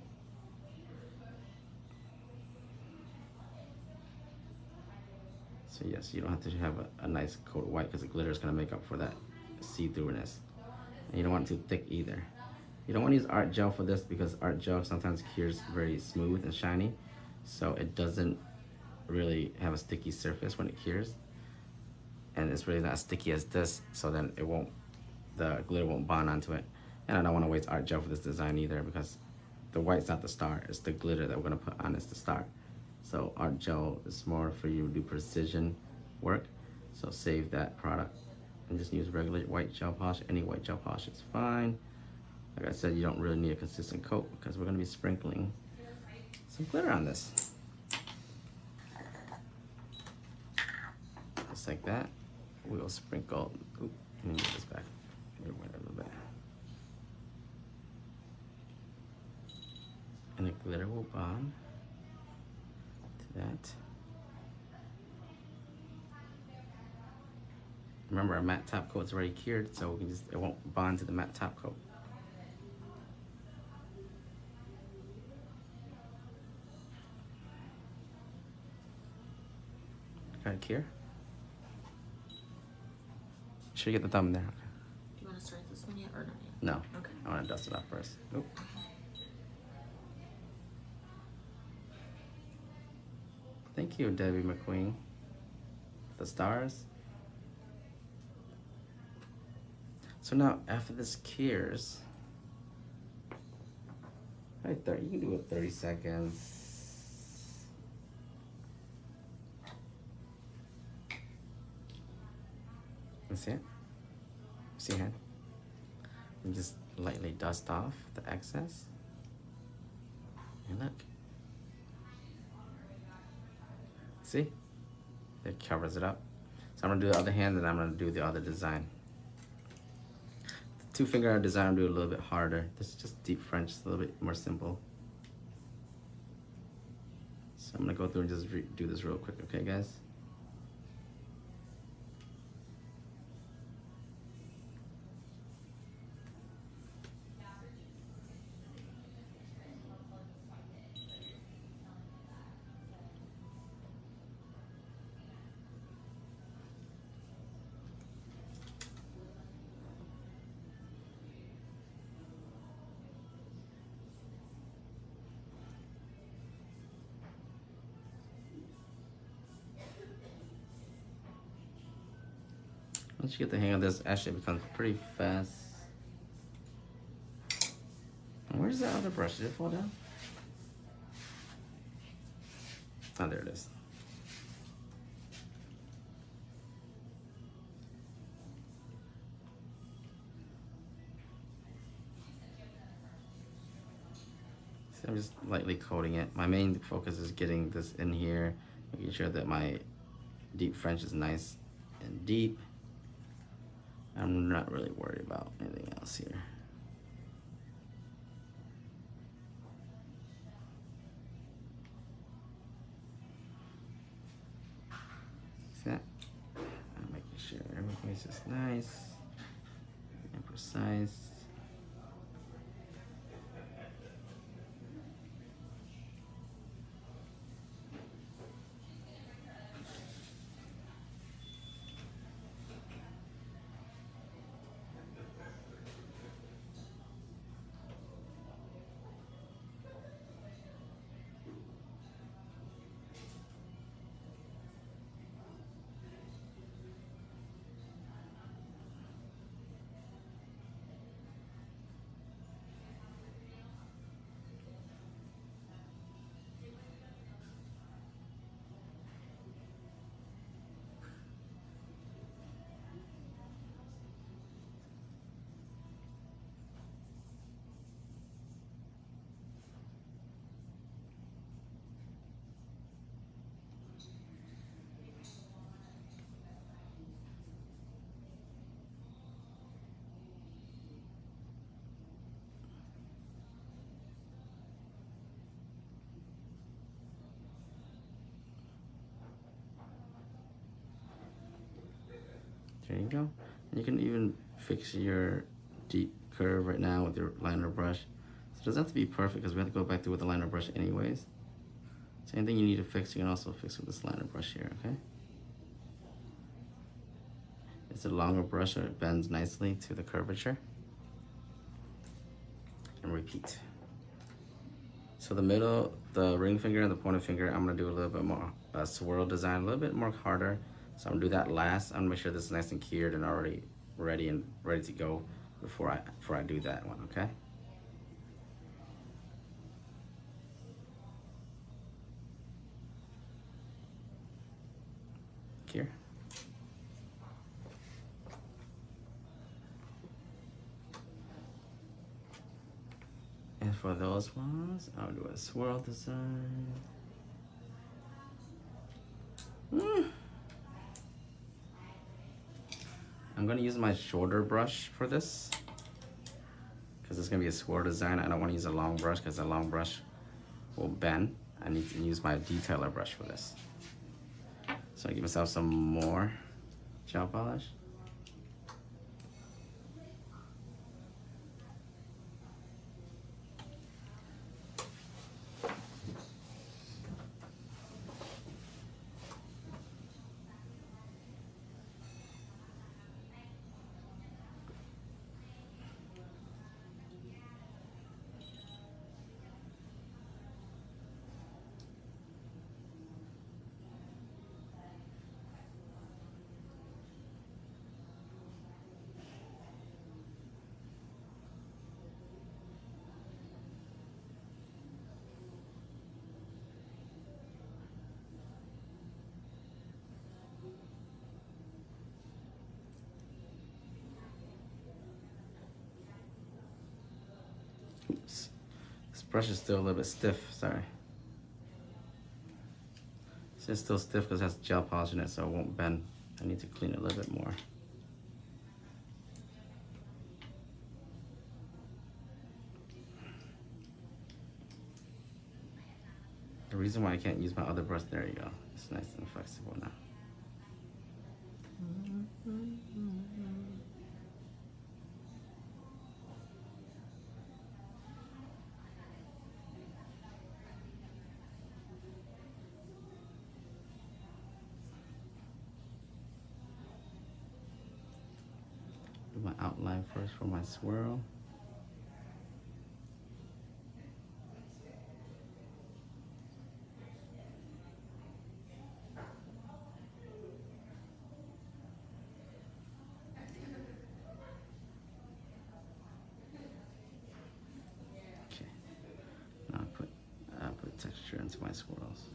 So yes, you don't have to have a, a nice coat of white because the glitter is gonna make up for that see-throughness. And you don't want it too thick either. You don't want to use art gel for this because art gel sometimes cures very smooth and shiny. So it doesn't really have a sticky surface when it cures. And it's really not as sticky as this, so then it won't, the glitter won't bond onto it. And I don't want to waste art gel for this design either because the white's not the star, it's the glitter that we're gonna put on as the star. So art gel is more for you to do precision work. So save that product and just use regular white gel polish. Any white gel polish is fine. Like I said, you don't really need a consistent coat because we're gonna be sprinkling some glitter on this. Just like that. We'll sprinkle, oop, let me this back. a little bit. And the glitter will bond to that. Remember our matte top coat is already cured, so we can just, it won't bond to the matte top coat. Got it cure? Should you get the thumb there? Do you want to start this one yet or not yet? No. Okay. I want to dust it off first. Thank you, Debbie McQueen. The stars. So now, after this cures, right there, you can do it 30 seconds. See it? See it? And just lightly dust off the excess. And look. See? It covers it up. So I'm gonna do the other hand and I'm gonna do the other design. The two finger design I'm do a little bit harder. This is just deep French, it's a little bit more simple. So I'm gonna go through and just do this real quick, okay guys? Once you get the hang of this, actually becomes pretty fast. Where's the other brush? Did it fall down? Oh, there it is. So I'm just lightly coating it. My main focus is getting this in here, making sure that my deep French is nice and deep. I'm not really worried about anything else here. See? I'm making sure everything's just nice and precise. There you go. And you can even fix your deep curve right now with your liner brush. So it doesn't have to be perfect because we have to go back through with the liner brush anyways. So anything you need to fix, you can also fix with this liner brush here, okay? It's a longer brush so it bends nicely to the curvature. And repeat. So the middle, the ring finger and the pointer finger, I'm gonna do a little bit more uh, swirl design, a little bit more harder. So I'm gonna do that last. I'm gonna make sure this is nice and cured and already ready and ready to go before I before I do that one, okay? Here. And for those ones, I'll do a swirl design. Mm. I'm gonna use my shorter brush for this because it's gonna be a swirl design. I don't wanna use a long brush because a long brush will bend. I need to use my detailer brush for this. So I give myself some more gel polish. Oops. This brush is still a little bit stiff, sorry. It's still stiff because it has gel polish in it, so it won't bend. I need to clean it a little bit more. The reason why I can't use my other brush, there you go. It's nice and flexible now. Do first for my swirl. Okay. Now I put I put texture into my swirls.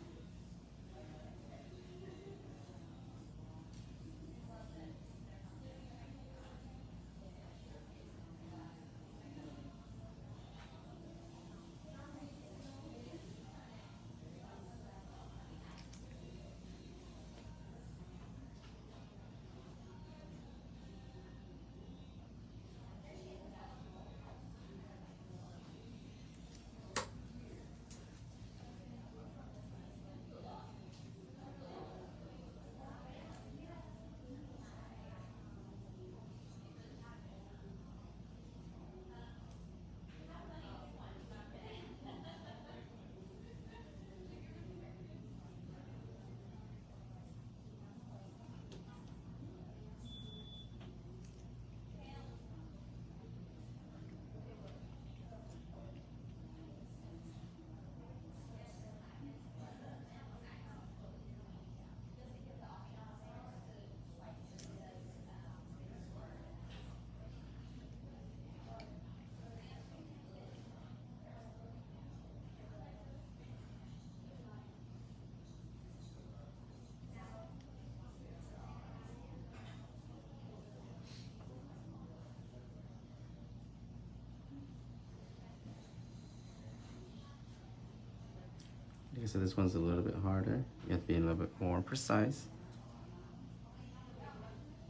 I said, this one's a little bit harder. You have to be a little bit more precise.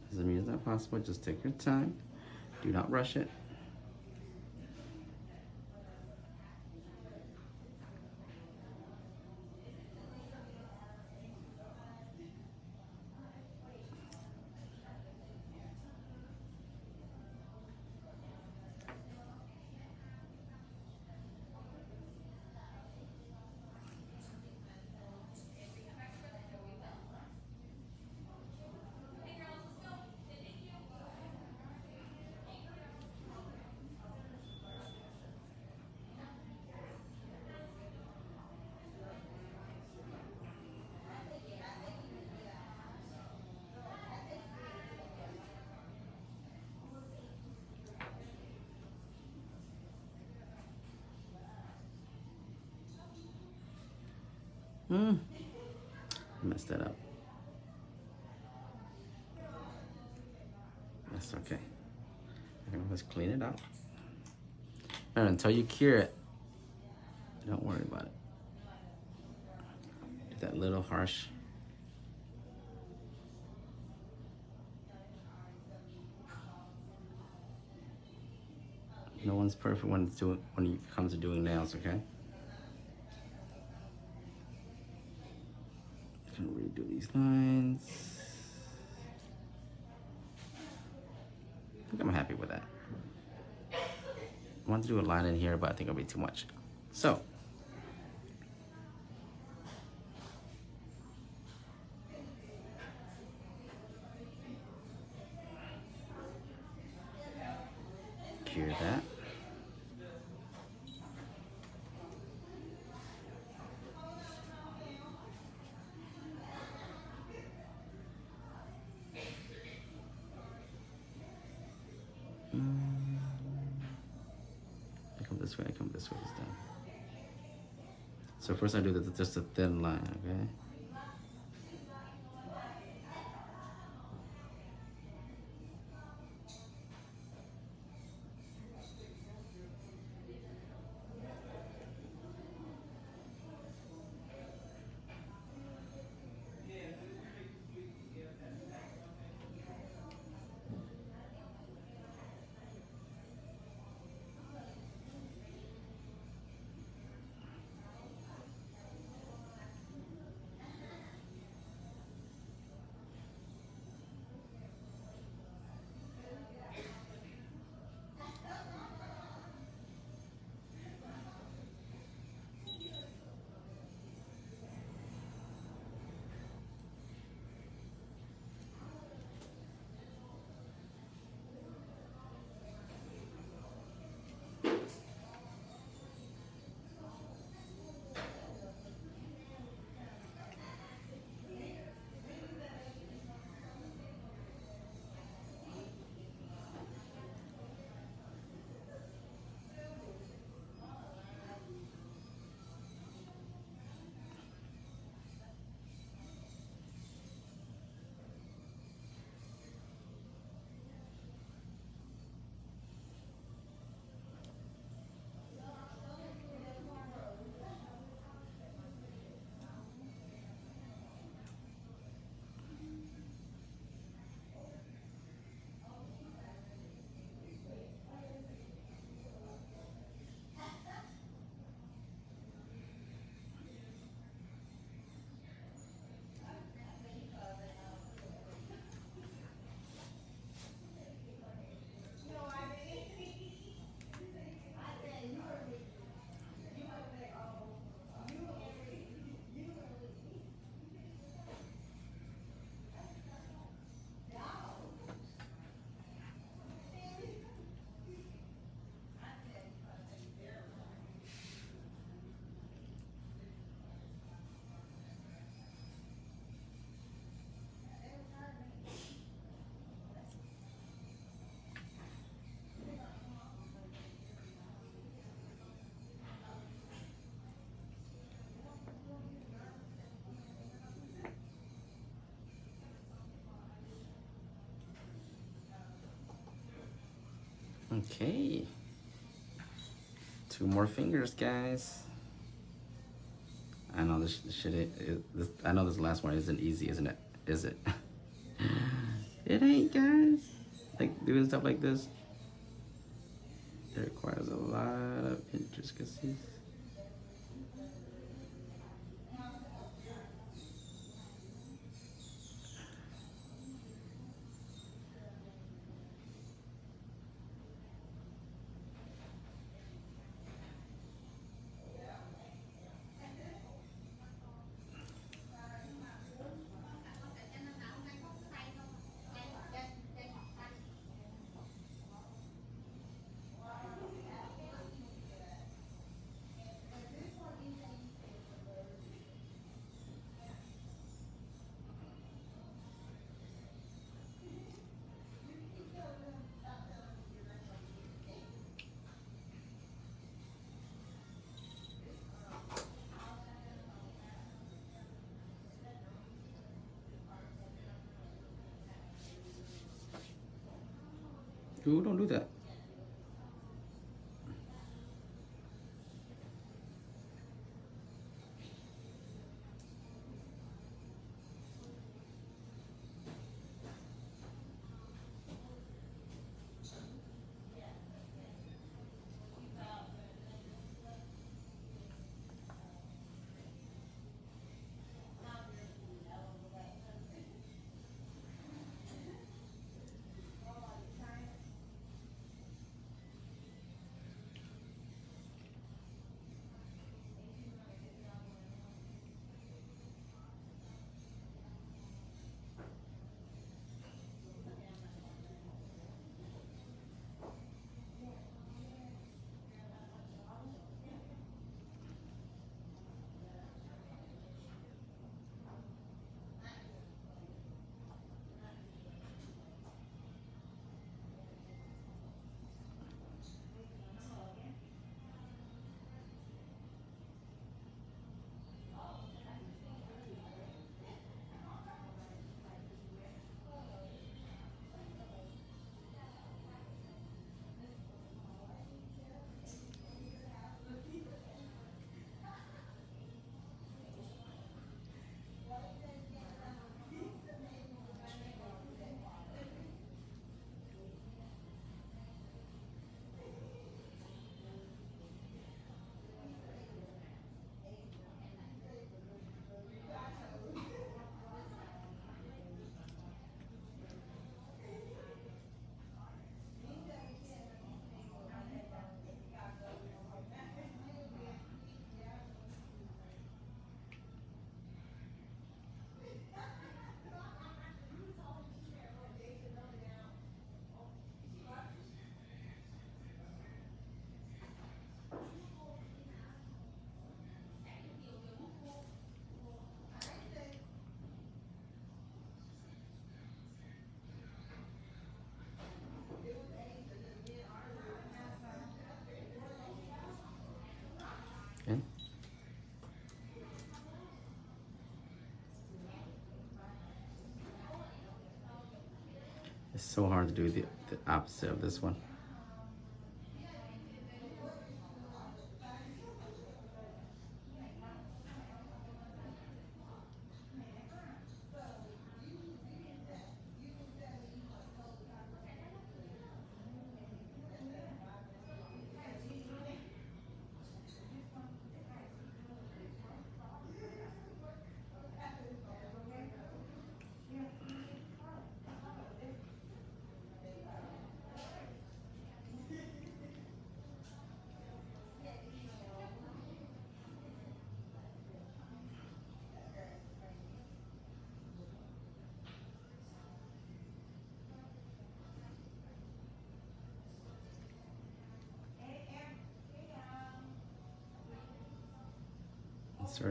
Doesn't not possible, just take your time. Do not rush it. Hmm. Messed that up. That's okay. Okay, let's clean it out. And until you cure it, don't worry about it. That little harsh. No one's perfect when it's doing when it comes to doing nails, okay? Redo these lines. I think I'm happy with that. I want to do a line in here, but I think it'll be too much. So, first I do the, just a thin line, okay? Okay. Two more fingers, guys. I know this, shit. It, it, this, I know this last one isn't easy, isn't it? Is it? it ain't, guys. Like doing stuff like this. It requires a lot of intricacies. Ooh, don't do that. It's so hard to do the, the opposite of this one.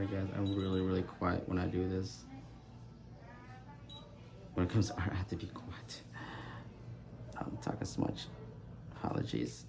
Sorry guys, I'm really, really quiet when I do this. When it comes to art, I have to be quiet. I'm talking so much. Apologies.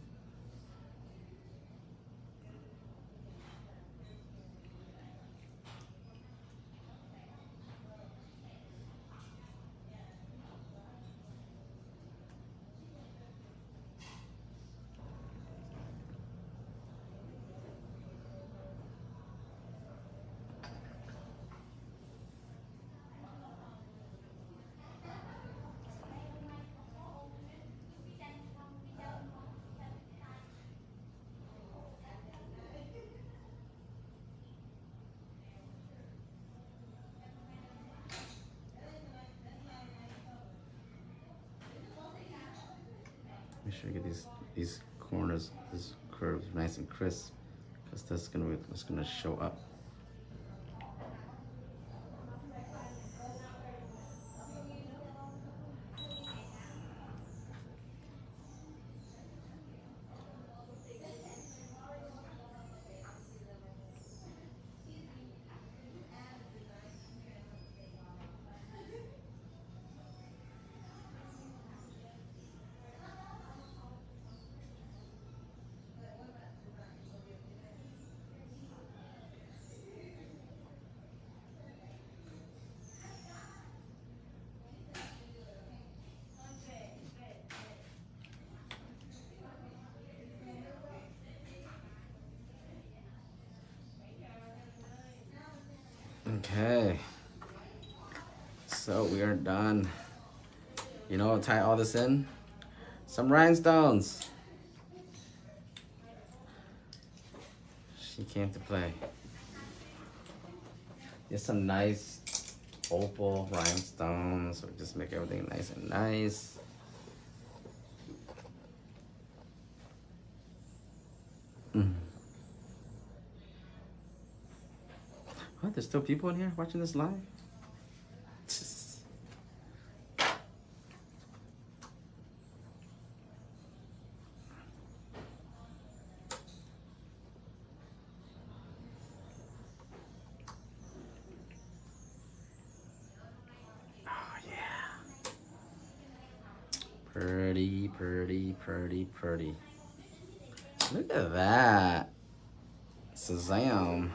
Make sure you get these these corners, these curves nice and crisp, because that's gonna that's gonna show up. We are done. You know, tie all this in. Some rhinestones. She came to play. Get some nice opal rhinestones. So just make everything nice and nice. Mm. What? There's still people in here watching this live? Oh yeah. Pretty, pretty, pretty. Look at that. Shazam.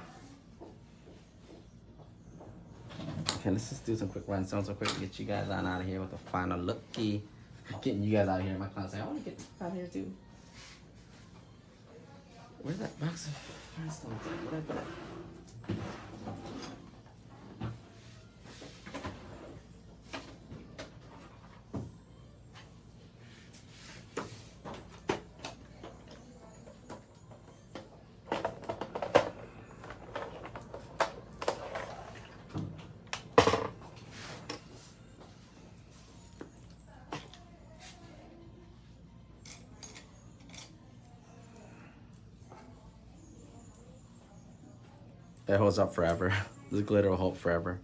Okay, let's just do some quick rhinestones real quick to get you guys on out of here with the final looky. Getting you guys out of here. My client say, I want to get out of here too. Where's that box of rhinestones? Where'd I put it? It holds up forever. This glitter will hold forever.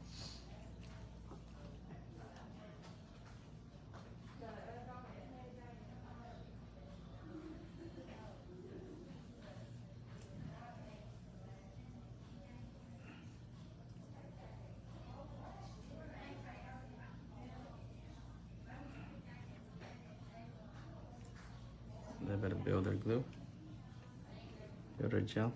A bit of builder glue, builder gel.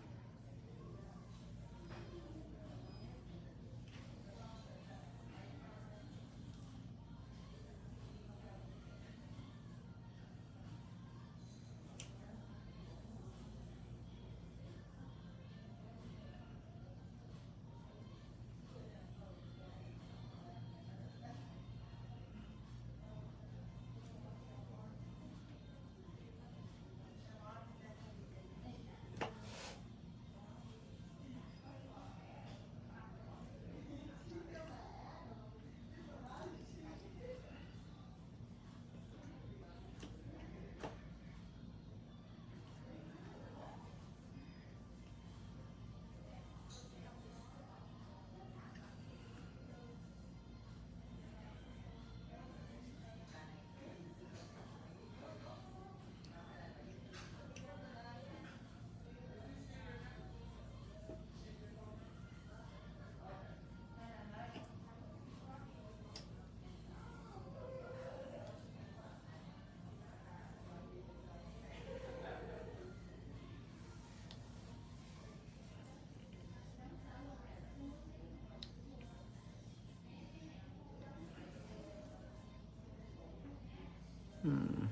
Hmm.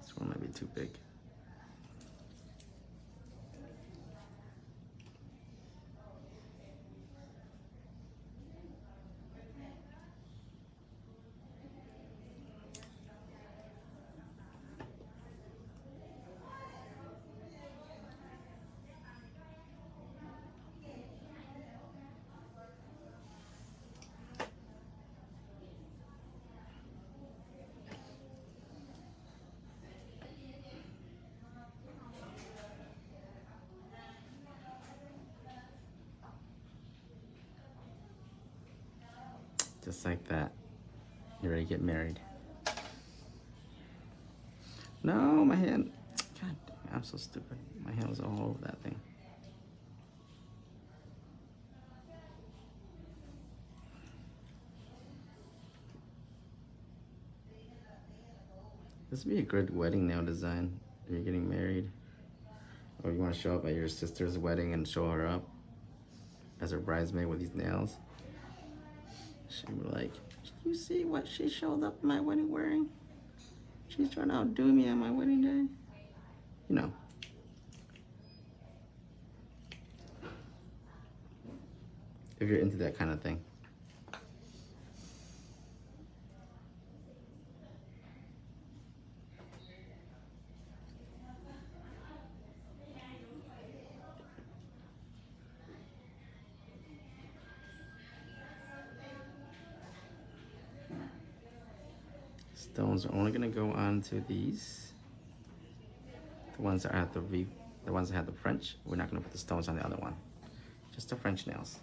This one might be too big. Just like that. You're ready to get married. No, my hand. God dang, I'm so stupid. My hand was all over that thing. This would be a good wedding nail design if you're getting married. Or you want to show up at your sister's wedding and show her up as her bridesmaid with these nails. She'd be like, you see what she showed up my wedding wearing? She's trying to outdo me on my wedding day. You know. If you're into that kind of thing. Stones are only gonna go on to these. The ones that have the V, the ones that have the French. We're not gonna put the stones on the other one. Just the French nails.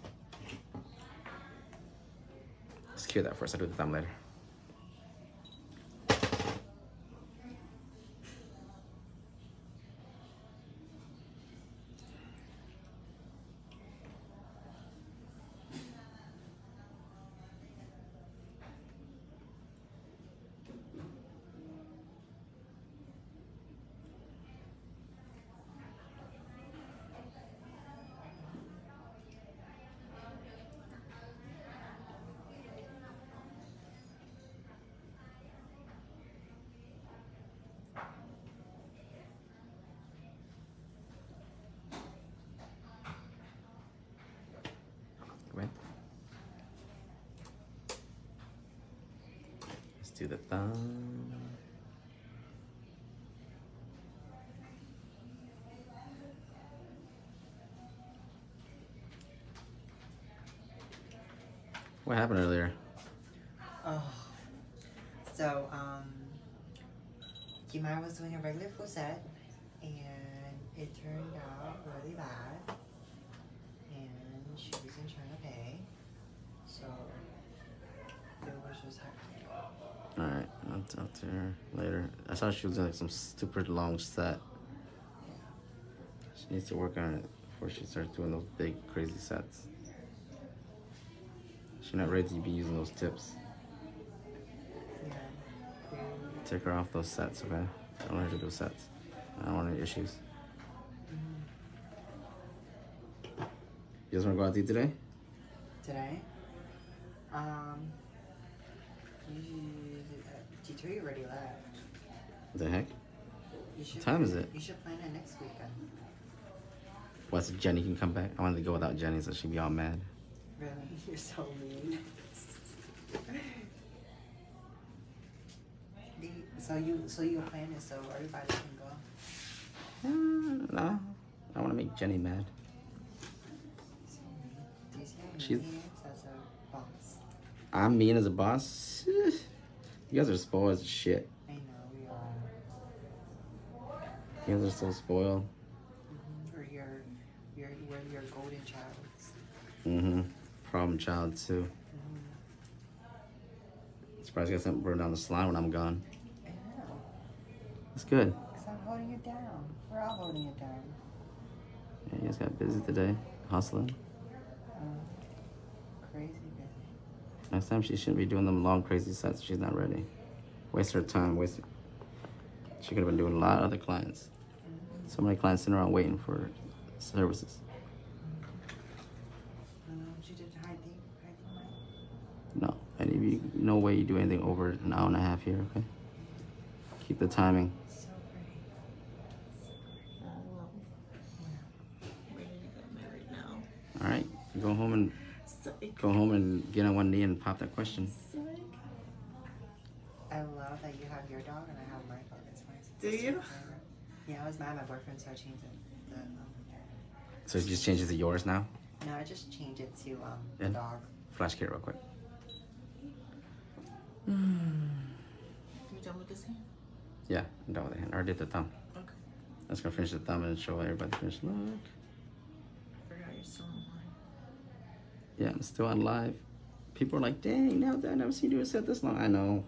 Let's cure that first. I'll do the thumb later. Go ahead. Let's do the thumb. What happened earlier? Oh. So, um, Kimara was doing a regular full set, and it turned out really bad. And she wasn't trying to pay. So, it was just happening. To her later. I saw she was doing like some stupid long set. She needs to work on it before she starts doing those big crazy sets. She's not ready to be using those tips. Take her off those sets, okay? I don't want her to do sets. I don't want any issues. You guys wanna go out to eat today? Today, 53 already left. What the heck? What time is it? You should plan it next weekend. What, so Jenny can come back? I wanted to go without Jenny, so she'd be all mad. Really? You're so mean. so you so you plan it so everybody can go? Mm, no. I want to make Jenny mad. She's. I'm mean as a boss? You guys are spoiled as shit. I know we are. You guys are so spoiled. Mm-hmm. Or you're you're you're your golden child. Mm-hmm. Problem child too. Mm-hmm. Surprised you guys haven't burned down the salon when I'm gone. I know. That's good. Cause I'm holding you down. We're all holding it down. Yeah, you guys got busy today, hustling. Um, crazy busy. Next time she shouldn't be doing them long crazy sets. She's not ready. Waste her time. Waste. She could have been doing a lot of other clients. So many clients sitting around waiting for services. She did high thing, high thing, No, and if you no way you do anything over an hour and a half here. Okay. Keep the timing. Oh, well. Ready to get married now. All right. Go home and Psych. go home and get on one knee and pop that question. Psych. I love that you have your dog and I have my dog. It's my Do you? Yeah, I was mad. My boyfriend started changing the. Um, So it just changes to yours now. no, I just changed it to um the And- dog. Flash kit real quick. You done with this hand? Yeah, I'm done with the hand. I already did the thumb. Okay. I'm just gonna finish the thumb and show everybody the finished look. Yeah, I'm still on live. People are like, dang, now that I never seen you set this long. I know.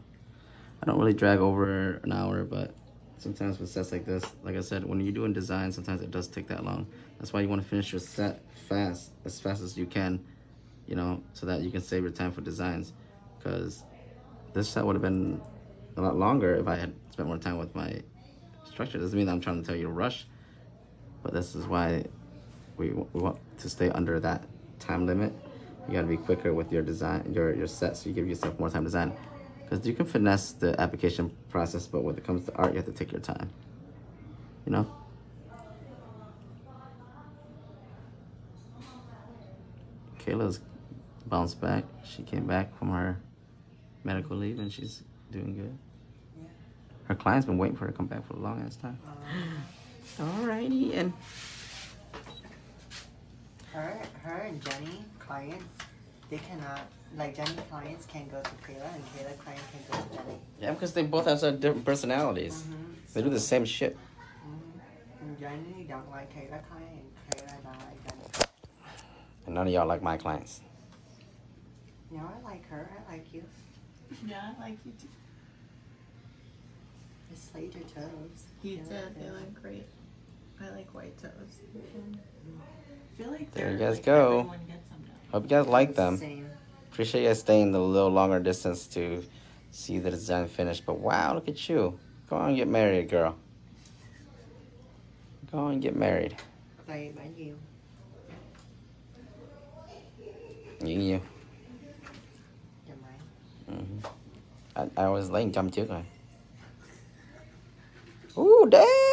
I don't really drag over an hour, but sometimes with sets like this, like I said, when you're doing design, sometimes it does take that long. That's why you want to finish your set fast, as fast as you can, you know, so that you can save your time for designs. Because this set would have been a lot longer if I had spent more time with my structure. Doesn't mean I'm trying to tell you to rush, but this is why we, we want to stay under that time limit. You gotta be quicker with your design, your your set, so you give yourself more time to design. Because you can finesse the application process, but when it comes to art, you have to take your time. You know. Kayla's bounced back. She came back from her medical leave and she's doing good. Yeah. Her client's been waiting for her to come back for a long ass time. Alrighty, and her, her and Jenny clients, they cannot like Jenny clients can go to Kayla and Kayla clients can go to Jenny. yeah, because they both have such different personalities. Mhm. They do the same shit. Mhm. And Jenny don't like Kayla client and Kayla don't like Jenny. And none of y'all like my clients. No, I like her. I like you. Yeah, I like you too. I slayed your toes. You You did. look They look great. I like white toes. I feel like There you guys like, go. Everyone gets them now. Hope you guys like them. Appreciate you guys staying the little longer distance to see the design finished. But wow, look at you. Go on and get married, girl. Go on and get married. Played by you. You, you. Mine. hmm I, I was late, jump too. Ooh, damn.